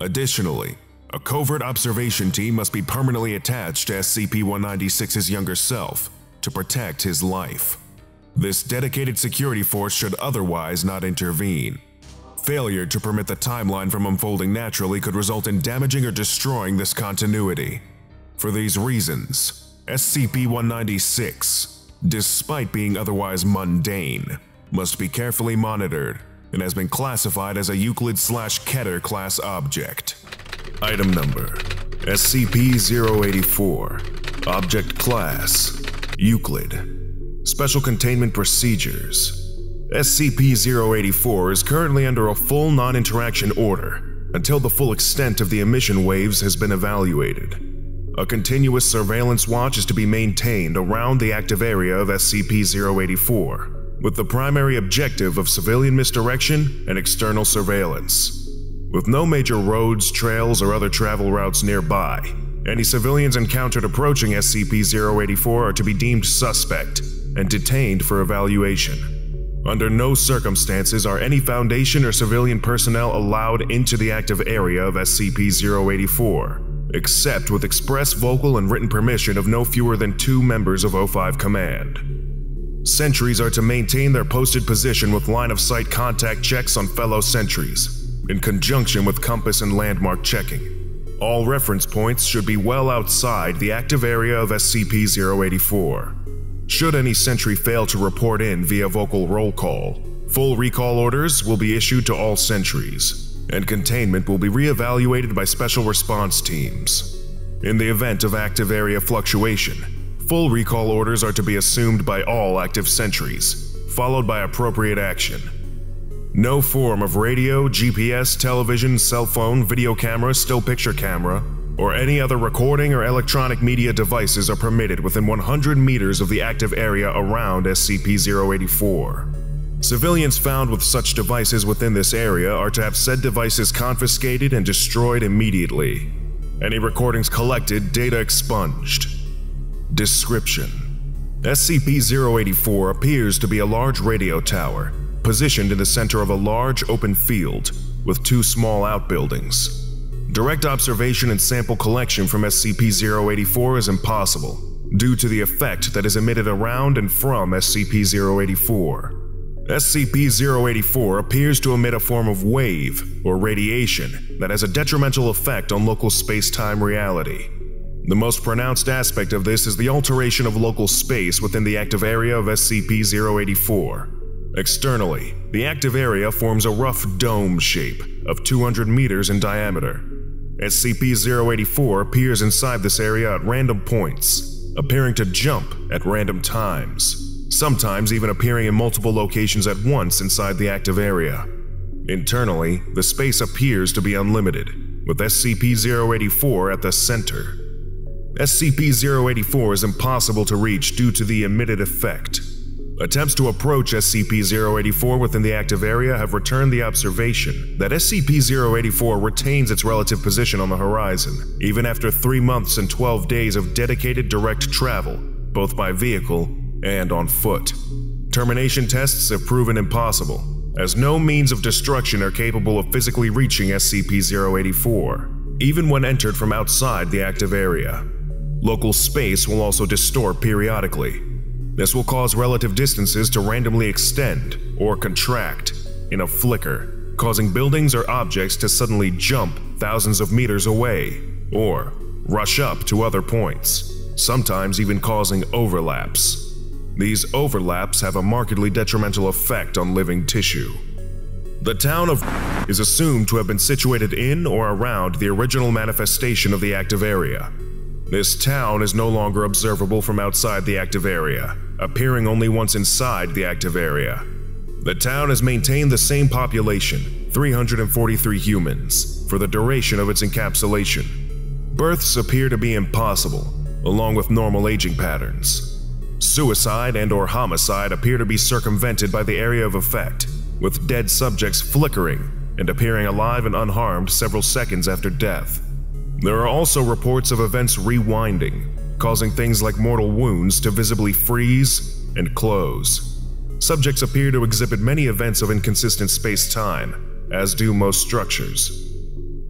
Additionally, a covert observation team must be permanently attached to SCP-196's younger self to protect his life. This dedicated security force should otherwise not intervene. Failure to permit the timeline from unfolding naturally could result in damaging or destroying this continuity. For these reasons, SCP-196, despite being otherwise mundane, must be carefully monitored and has been classified as a Euclid-slash-Keter class object. Item Number SCP-084 Object Class Euclid Special Containment Procedures SCP-084 is currently under a full non-interaction order until the full extent of the emission waves has been evaluated. A continuous surveillance watch is to be maintained around the active area of SCP-084, with the primary objective of civilian misdirection and external surveillance. With no major roads, trails, or other travel routes nearby, any civilians encountered approaching SCP-084 are to be deemed suspect and detained for evaluation. Under no circumstances are any Foundation or civilian personnel allowed into the active area of SCP-084, except with express vocal and written permission of no fewer than two members of O5 Command. Sentries are to maintain their posted position with line-of-sight contact checks on fellow sentries, in conjunction with compass and landmark checking. All reference points should be well outside the active area of SCP 084. Should any sentry fail to report in via vocal roll call, full recall orders will be issued to all sentries, and containment will be re-evaluated by special response teams. In the event of active area fluctuation, full recall orders are to be assumed by all active sentries, followed by appropriate action. No form of radio, GPS, television, cell phone, video camera, still picture camera, or any other recording or electronic media devices are permitted within 100 meters of the active area around SCP-084. Civilians found with such devices within this area are to have said devices confiscated and destroyed immediately. Any recordings collected, data expunged. Description SCP-084 appears to be a large radio tower positioned in the center of a large open field with two small outbuildings. Direct observation and sample collection from SCP-084 is impossible, due to the effect that is emitted around and from SCP-084. SCP-084 appears to emit a form of wave, or radiation, that has a detrimental effect on local space-time reality. The most pronounced aspect of this is the alteration of local space within the active area of SCP-084. Externally, the active area forms a rough dome shape of 200 meters in diameter. SCP-084 appears inside this area at random points, appearing to jump at random times, sometimes even appearing in multiple locations at once inside the active area. Internally, the space appears to be unlimited, with SCP-084 at the center. SCP-084 is impossible to reach due to the emitted effect, Attempts to approach SCP-084 within the active area have returned the observation that SCP-084 retains its relative position on the horizon, even after 3 months and 12 days of dedicated direct travel, both by vehicle and on foot. Termination tests have proven impossible, as no means of destruction are capable of physically reaching SCP-084, even when entered from outside the active area. Local space will also distort periodically, this will cause relative distances to randomly extend or contract in a flicker, causing buildings or objects to suddenly jump thousands of meters away or rush up to other points, sometimes even causing overlaps. These overlaps have a markedly detrimental effect on living tissue. The town of is assumed to have been situated in or around the original manifestation of the active area. This town is no longer observable from outside the active area, appearing only once inside the active area. The town has maintained the same population, 343 humans, for the duration of its encapsulation. Births appear to be impossible, along with normal aging patterns. Suicide and or homicide appear to be circumvented by the area of effect, with dead subjects flickering and appearing alive and unharmed several seconds after death. There are also reports of events rewinding, causing things like mortal wounds to visibly freeze and close. Subjects appear to exhibit many events of inconsistent space-time, as do most structures.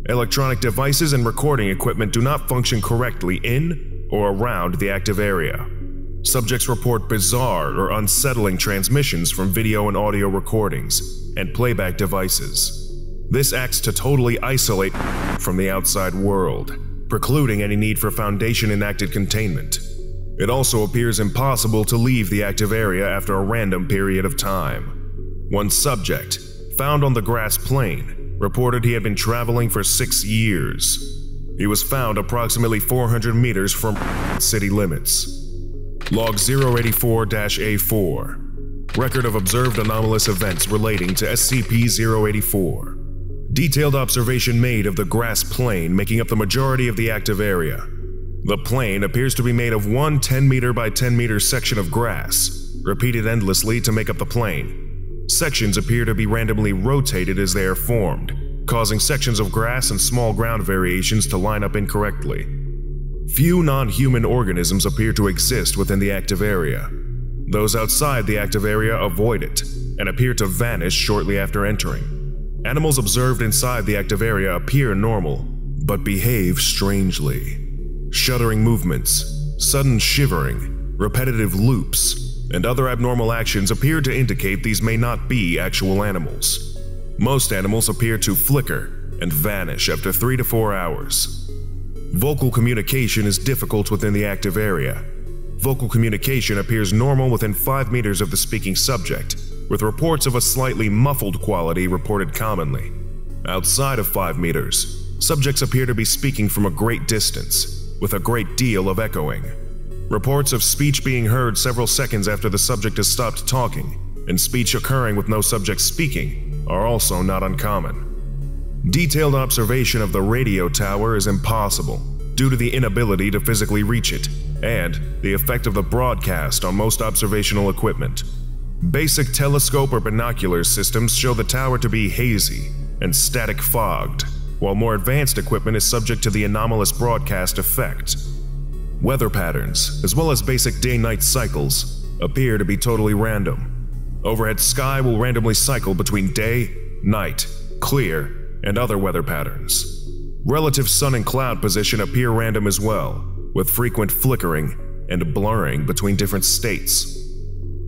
Electronic devices and recording equipment do not function correctly in or around the active area. Subjects report bizarre or unsettling transmissions from video and audio recordings and playback devices. This acts to totally isolate from the outside world precluding any need for Foundation enacted containment. It also appears impossible to leave the active area after a random period of time. One subject, found on the grass plain, reported he had been traveling for six years. He was found approximately 400 meters from city limits. Log 084 A4 Record of observed anomalous events relating to SCP 084. Detailed observation made of the grass plain making up the majority of the active area. The plain appears to be made of one 10 meter by 10 meter section of grass, repeated endlessly to make up the plain. Sections appear to be randomly rotated as they are formed, causing sections of grass and small ground variations to line up incorrectly. Few non-human organisms appear to exist within the active area. Those outside the active area avoid it and appear to vanish shortly after entering. Animals observed inside the active area appear normal, but behave strangely. Shuddering movements, sudden shivering, repetitive loops, and other abnormal actions appear to indicate these may not be actual animals. Most animals appear to flicker and vanish after 3 to 4 hours. Vocal communication is difficult within the active area. Vocal communication appears normal within 5 meters of the speaking subject, with reports of a slightly muffled quality reported commonly. Outside of 5 meters, subjects appear to be speaking from a great distance, with a great deal of echoing. Reports of speech being heard several seconds after the subject has stopped talking, and speech occurring with no subject speaking, are also not uncommon. Detailed observation of the radio tower is impossible due to the inability to physically reach it, and the effect of the broadcast on most observational equipment. Basic telescope or binocular systems show the tower to be hazy and static fogged, while more advanced equipment is subject to the anomalous broadcast effect. Weather patterns, as well as basic day night cycles, appear to be totally random. Overhead sky will randomly cycle between day, night, clear, and other weather patterns. Relative sun and cloud position appear random as well, with frequent flickering and blurring between different states.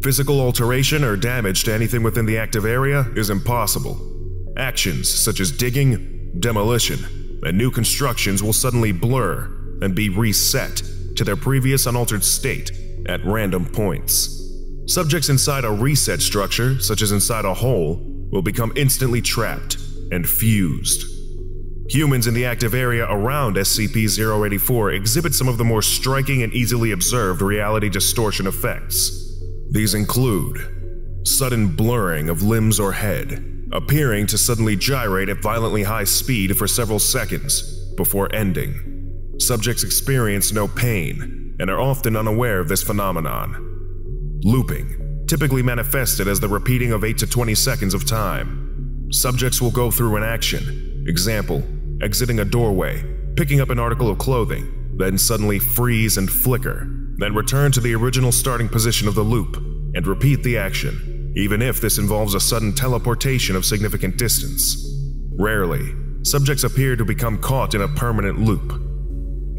Physical alteration or damage to anything within the active area is impossible. Actions such as digging, demolition, and new constructions will suddenly blur and be reset to their previous unaltered state at random points. Subjects inside a reset structure, such as inside a hole, will become instantly trapped and fused. Humans in the active area around SCP-084 exhibit some of the more striking and easily observed reality distortion effects. These include sudden blurring of limbs or head, appearing to suddenly gyrate at violently high speed for several seconds before ending. Subjects experience no pain and are often unaware of this phenomenon. Looping, typically manifested as the repeating of 8 to 20 seconds of time. Subjects will go through an action, example, exiting a doorway, picking up an article of clothing, then suddenly freeze and flicker, then return to the original starting position of the loop and repeat the action, even if this involves a sudden teleportation of significant distance. Rarely, subjects appear to become caught in a permanent loop.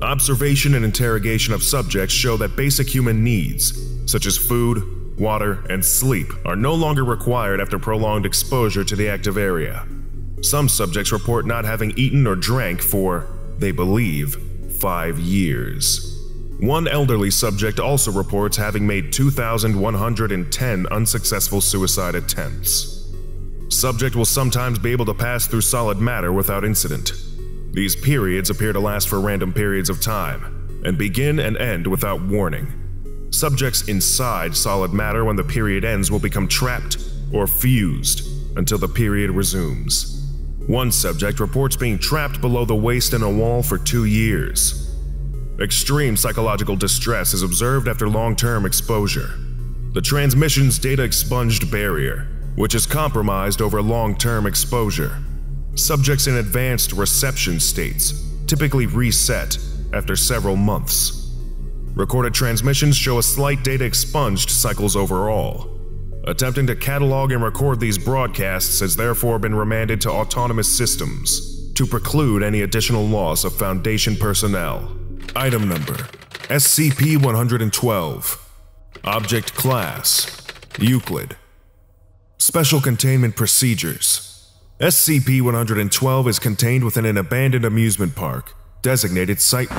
Observation and interrogation of subjects show that basic human needs, such as food, water, and sleep, are no longer required after prolonged exposure to the active area. Some subjects report not having eaten or drank for, they believe, five years. One elderly subject also reports having made 2,110 unsuccessful suicide attempts. Subject will sometimes be able to pass through solid matter without incident. These periods appear to last for random periods of time, and begin and end without warning. Subjects inside solid matter when the period ends will become trapped or fused until the period resumes. One subject reports being trapped below the waist in a wall for two years. Extreme psychological distress is observed after long term exposure. The transmission's data expunged barrier, which is compromised over long term exposure. Subjects in advanced reception states typically reset after several months. Recorded transmissions show a slight data expunged cycles overall. Attempting to catalog and record these broadcasts has therefore been remanded to autonomous systems to preclude any additional loss of Foundation personnel. Item number SCP 112. Object Class Euclid. Special Containment Procedures SCP 112 is contained within an abandoned amusement park, designated Site.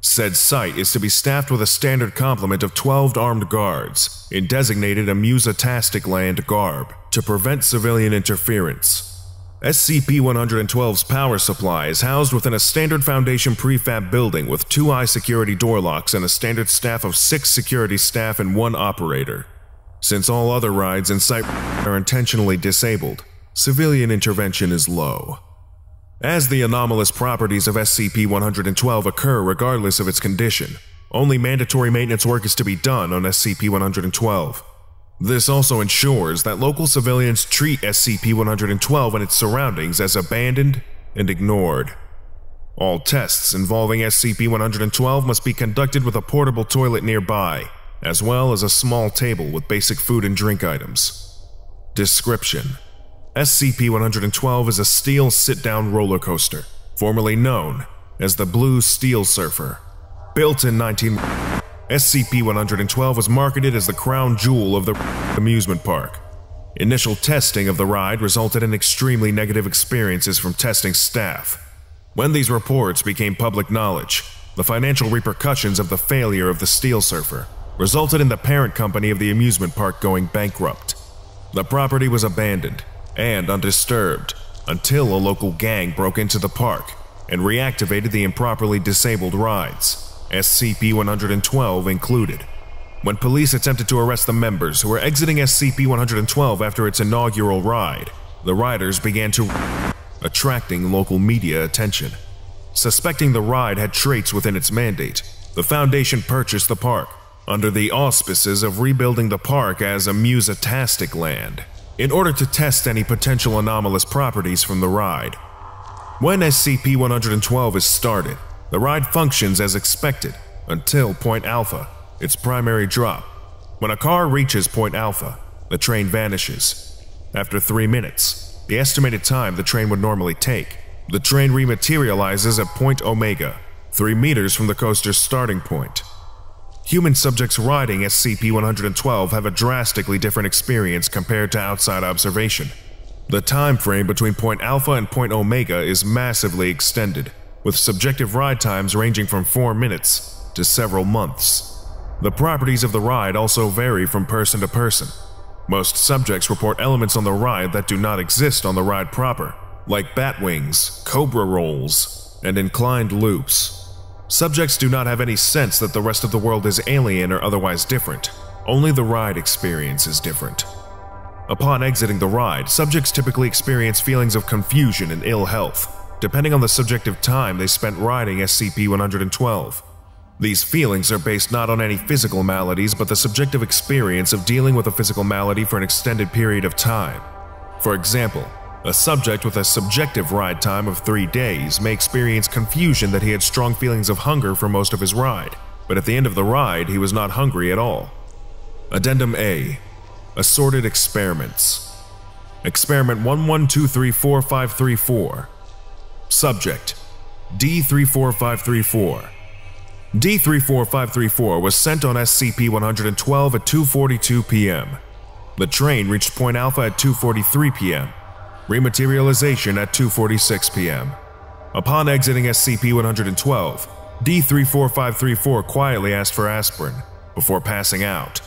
Said site is to be staffed with a standard complement of 12 armed guards in designated Amusatastic Land garb to prevent civilian interference. SCP-112's power supply is housed within a standard Foundation prefab building with two high security door locks and a standard staff of six security staff and one operator. Since all other rides in site are intentionally disabled, civilian intervention is low. As the anomalous properties of SCP-112 occur regardless of its condition, only mandatory maintenance work is to be done on SCP-112. This also ensures that local civilians treat SCP-112 and its surroundings as abandoned and ignored. All tests involving SCP-112 must be conducted with a portable toilet nearby, as well as a small table with basic food and drink items. Description SCP-112 is a steel sit-down roller coaster, formerly known as the Blue Steel Surfer. Built in 19... SCP-112 was marketed as the crown jewel of the amusement park. Initial testing of the ride resulted in extremely negative experiences from testing staff. When these reports became public knowledge, the financial repercussions of the failure of the Steel Surfer resulted in the parent company of the amusement park going bankrupt. The property was abandoned and undisturbed until a local gang broke into the park and reactivated the improperly disabled rides, SCP 112 included. When police attempted to arrest the members who were exiting SCP 112 after its inaugural ride, the riders began to attracting local media attention. Suspecting the ride had traits within its mandate, the Foundation purchased the park under the auspices of rebuilding the park as Amusatastic Land in order to test any potential anomalous properties from the ride. When SCP-112 is started, the ride functions as expected until Point Alpha, its primary drop. When a car reaches Point Alpha, the train vanishes. After three minutes, the estimated time the train would normally take, the train rematerializes at Point Omega, 3 meters from the coaster's starting point. Human subjects riding SCP-112 have a drastically different experience compared to outside observation. The time frame between Point Alpha and Point Omega is massively extended, with subjective ride times ranging from 4 minutes to several months. The properties of the ride also vary from person to person. Most subjects report elements on the ride that do not exist on the ride proper, like bat wings, cobra rolls, and inclined loops. Subjects do not have any sense that the rest of the world is alien or otherwise different. Only the ride experience is different. Upon exiting the ride, subjects typically experience feelings of confusion and ill health, depending on the subjective time they spent riding SCP-112. These feelings are based not on any physical maladies but the subjective experience of dealing with a physical malady for an extended period of time. For example, a subject with a subjective ride time of three days may experience confusion that he had strong feelings of hunger for most of his ride, but at the end of the ride, he was not hungry at all. Addendum A Assorted Experiments Experiment 11234534 Subject D34534 D34534 was sent on SCP-112 at 2.42 p.m. The train reached Point Alpha at 2.43 p.m rematerialization at 2.46 p.m. Upon exiting SCP-112, D34534 quietly asked for aspirin before passing out.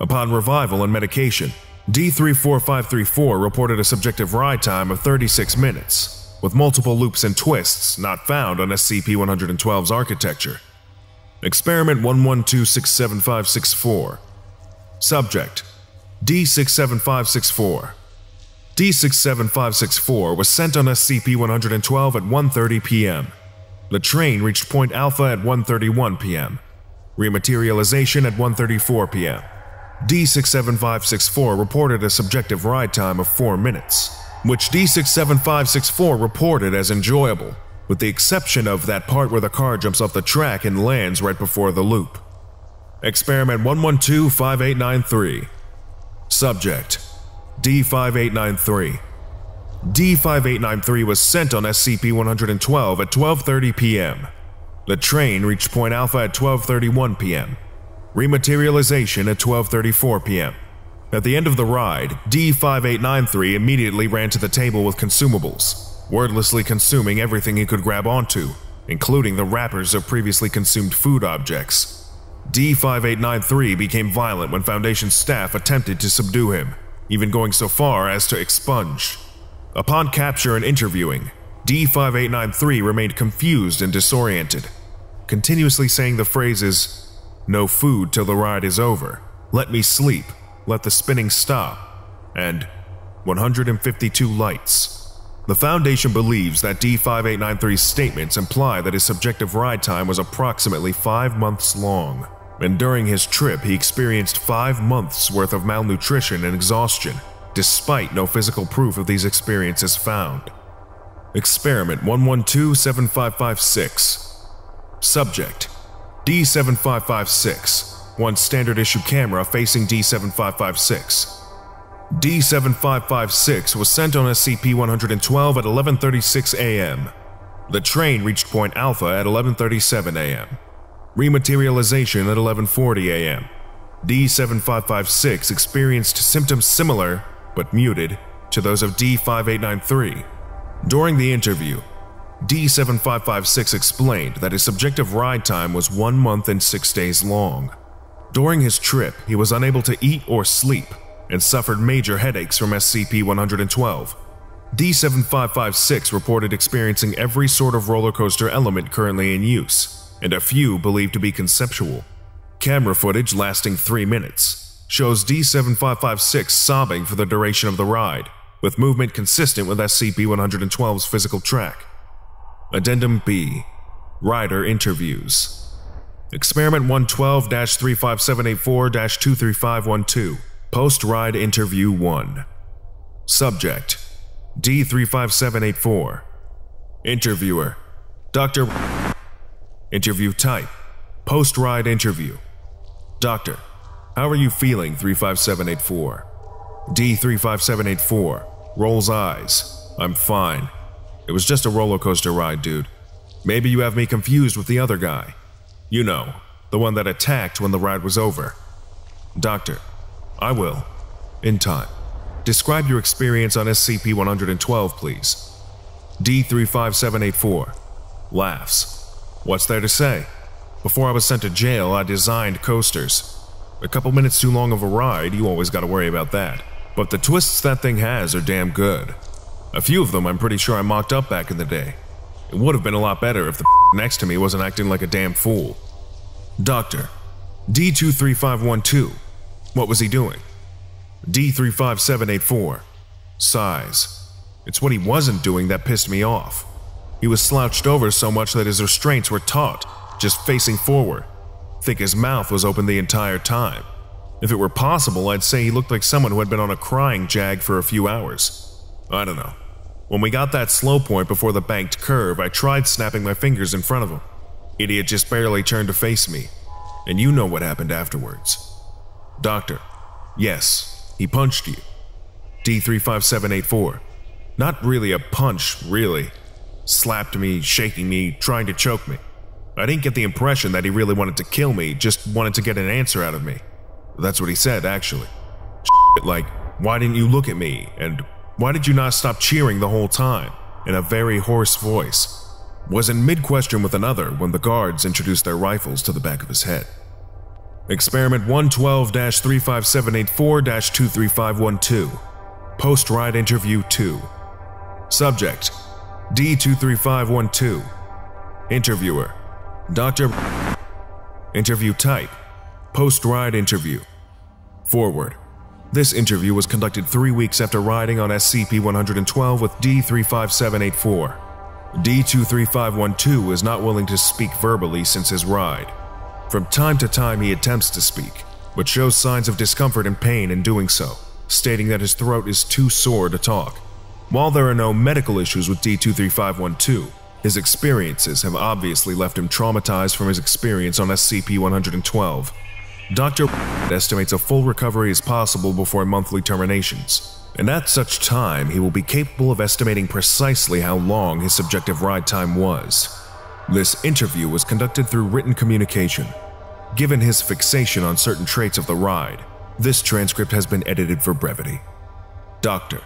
Upon revival and medication, D34534 reported a subjective ride time of 36 minutes, with multiple loops and twists not found on SCP-112's architecture. Experiment 112-67564 Subject D67564 D67564 was sent on SCP-112 at 1.30 p.m. The train reached Point Alpha at 1.31 p.m. Rematerialization at 1.34 p.m. D67564 reported a subjective ride time of 4 minutes, which D67564 reported as enjoyable, with the exception of that part where the car jumps off the track and lands right before the loop. Experiment 112-5893 Subject D5893. D5893 was sent on SCP-112 at 12.30 p.m. The train reached Point Alpha at 12.31 p.m. Rematerialization at 12.34 p.m. At the end of the ride, D5893 immediately ran to the table with consumables, wordlessly consuming everything he could grab onto, including the wrappers of previously consumed food objects. D5893 became violent when Foundation staff attempted to subdue him, even going so far as to expunge. Upon capture and interviewing, D5893 remained confused and disoriented, continuously saying the phrases, No food till the ride is over, let me sleep, let the spinning stop, and 152 lights. The Foundation believes that D5893's statements imply that his subjective ride time was approximately five months long and during his trip he experienced five months worth of malnutrition and exhaustion, despite no physical proof of these experiences found. Experiment 112-7556 Subject D7556, one standard issue camera facing D7556. D7556 was sent on SCP-112 at 11.36 a.m. The train reached Point Alpha at 11.37 a.m. Rematerialization at 11:40 a.m. D7556 experienced symptoms similar but muted to those of D5893. During the interview, D7556 explained that his subjective ride time was one month and six days long. During his trip, he was unable to eat or sleep and suffered major headaches from SCP 112. D7556 reported experiencing every sort of roller coaster element currently in use, and a few believed to be conceptual. Camera footage lasting three minutes shows D7556 sobbing for the duration of the ride, with movement consistent with SCP 112's physical track. Addendum B Rider Interviews Experiment 112 35784 23512 Post Ride Interview 1 Subject D35784 Interviewer Dr. Interview Type Post Ride Interview Doctor, how are you feeling 35784? D35784 rolls eyes. I'm fine. It was just a roller coaster ride, dude. Maybe you have me confused with the other guy. You know, the one that attacked when the ride was over. Doctor, I will. In time. Describe your experience on SCP 112, please. D35784 laughs. What's there to say? Before I was sent to jail, I designed coasters. A couple minutes too long of a ride, you always gotta worry about that. But the twists that thing has are damn good. A few of them I'm pretty sure I mocked up back in the day. It would have been a lot better if the (laughs) next to me wasn't acting like a damn fool. Doctor, D23512, what was he doing? D35784, sighs. It's what he wasn't doing that pissed me off. He was slouched over so much that his restraints were taut, just facing forward. Think his mouth was open the entire time. If it were possible, I'd say he looked like someone who had been on a crying jag for a few hours. I don't know. When we got that slow point before the banked curve, I tried snapping my fingers in front of him. Idiot just barely turned to face me. And you know what happened afterwards. Doctor, yes, he punched you. D35784. Not really a punch, really. Slapped me, shaking me, trying to choke me. I didn't get the impression that he really wanted to kill me, just wanted to get an answer out of me. That's what he said, actually. (laughs) like, why didn't you look at me? And why did you not stop cheering the whole time? In a very hoarse voice. Was in mid question with another when the guards introduced their rifles to the back of his head. Experiment 112 35784 23512. Post ride interview 2. Subject D23512. Interviewer Dr. Interview type Post ride interview. Forward. This interview was conducted three weeks after riding on SCP 112 with D35784. D23512 is not willing to speak verbally since his ride. From time to time, he attempts to speak, but shows signs of discomfort and pain in doing so, stating that his throat is too sore to talk. While there are no medical issues with D23512, his experiences have obviously left him traumatized from his experience on SCP 112. Dr. estimates a full recovery is possible before monthly terminations, and at such time he will be capable of estimating precisely how long his subjective ride time was. This interview was conducted through written communication. Given his fixation on certain traits of the ride, this transcript has been edited for brevity. Doctor,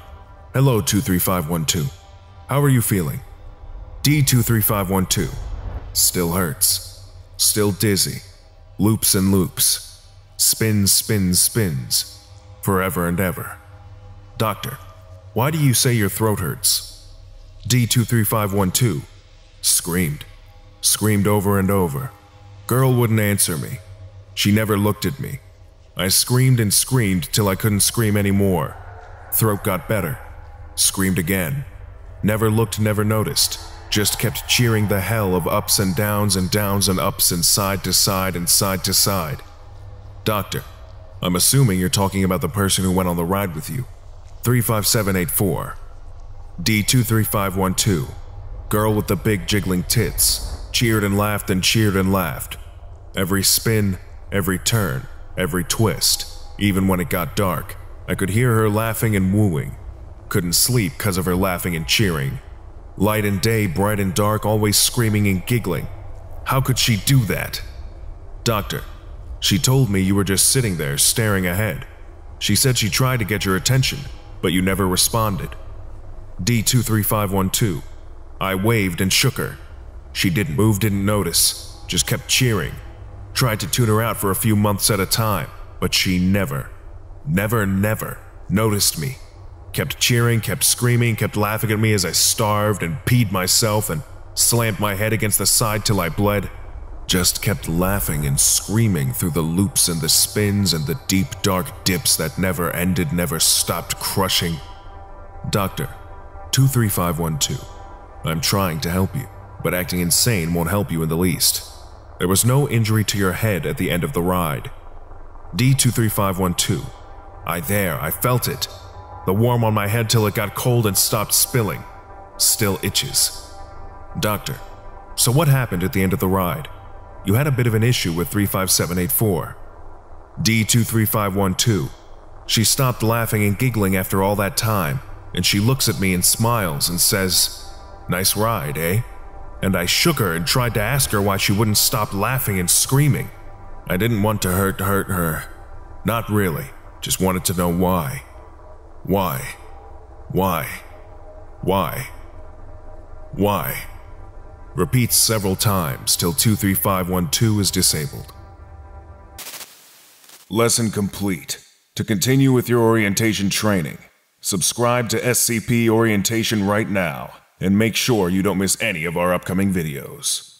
hello 23512. How are you feeling? D23512. Still hurts. Still dizzy. Loops and loops spins, spins, spins, forever and ever. Doctor, why do you say your throat hurts? D23512 screamed, screamed over and over. Girl wouldn't answer me. She never looked at me. I screamed and screamed till I couldn't scream anymore. Throat got better. Screamed again. Never looked, never noticed. Just kept cheering the hell of ups and downs and downs and ups and side to side and side to side. Doctor, I'm assuming you're talking about the person who went on the ride with you. 35784. D23512. Girl with the big jiggling tits. Cheered and laughed and cheered and laughed. Every spin, every turn, every twist. Even when it got dark, I could hear her laughing and wooing. Couldn't sleep because of her laughing and cheering. Light and day, bright and dark, always screaming and giggling. How could she do that? Doctor, she told me you were just sitting there staring ahead. She said she tried to get your attention, but you never responded. D23512. I waved and shook her. She didn't move, didn't notice, just kept cheering. Tried to tune her out for a few months at a time, but she never, never, never noticed me. Kept cheering, kept screaming, kept laughing at me as I starved and peed myself and slammed my head against the side till I bled. Just kept laughing and screaming through the loops and the spins and the deep dark dips that never ended, never stopped crushing. Doctor, 23512. I'm trying to help you, but acting insane won't help you in the least. There was no injury to your head at the end of the ride. D23512. I there, I felt it. The warm on my head till it got cold and stopped spilling. Still itches. Doctor, so what happened at the end of the ride? You had a bit of an issue with 35784. D23512. She stopped laughing and giggling after all that time, and she looks at me and smiles and says, Nice ride, eh? And I shook her and tried to ask her why she wouldn't stop laughing and screaming. I didn't want to hurt hurt her. Not really. Just wanted to know why. Why? Why? Why? Why? Repeats several times till 23512 is disabled. Lesson complete. To continue with your orientation training, subscribe to SCP Orientation right now and make sure you don't miss any of our upcoming videos.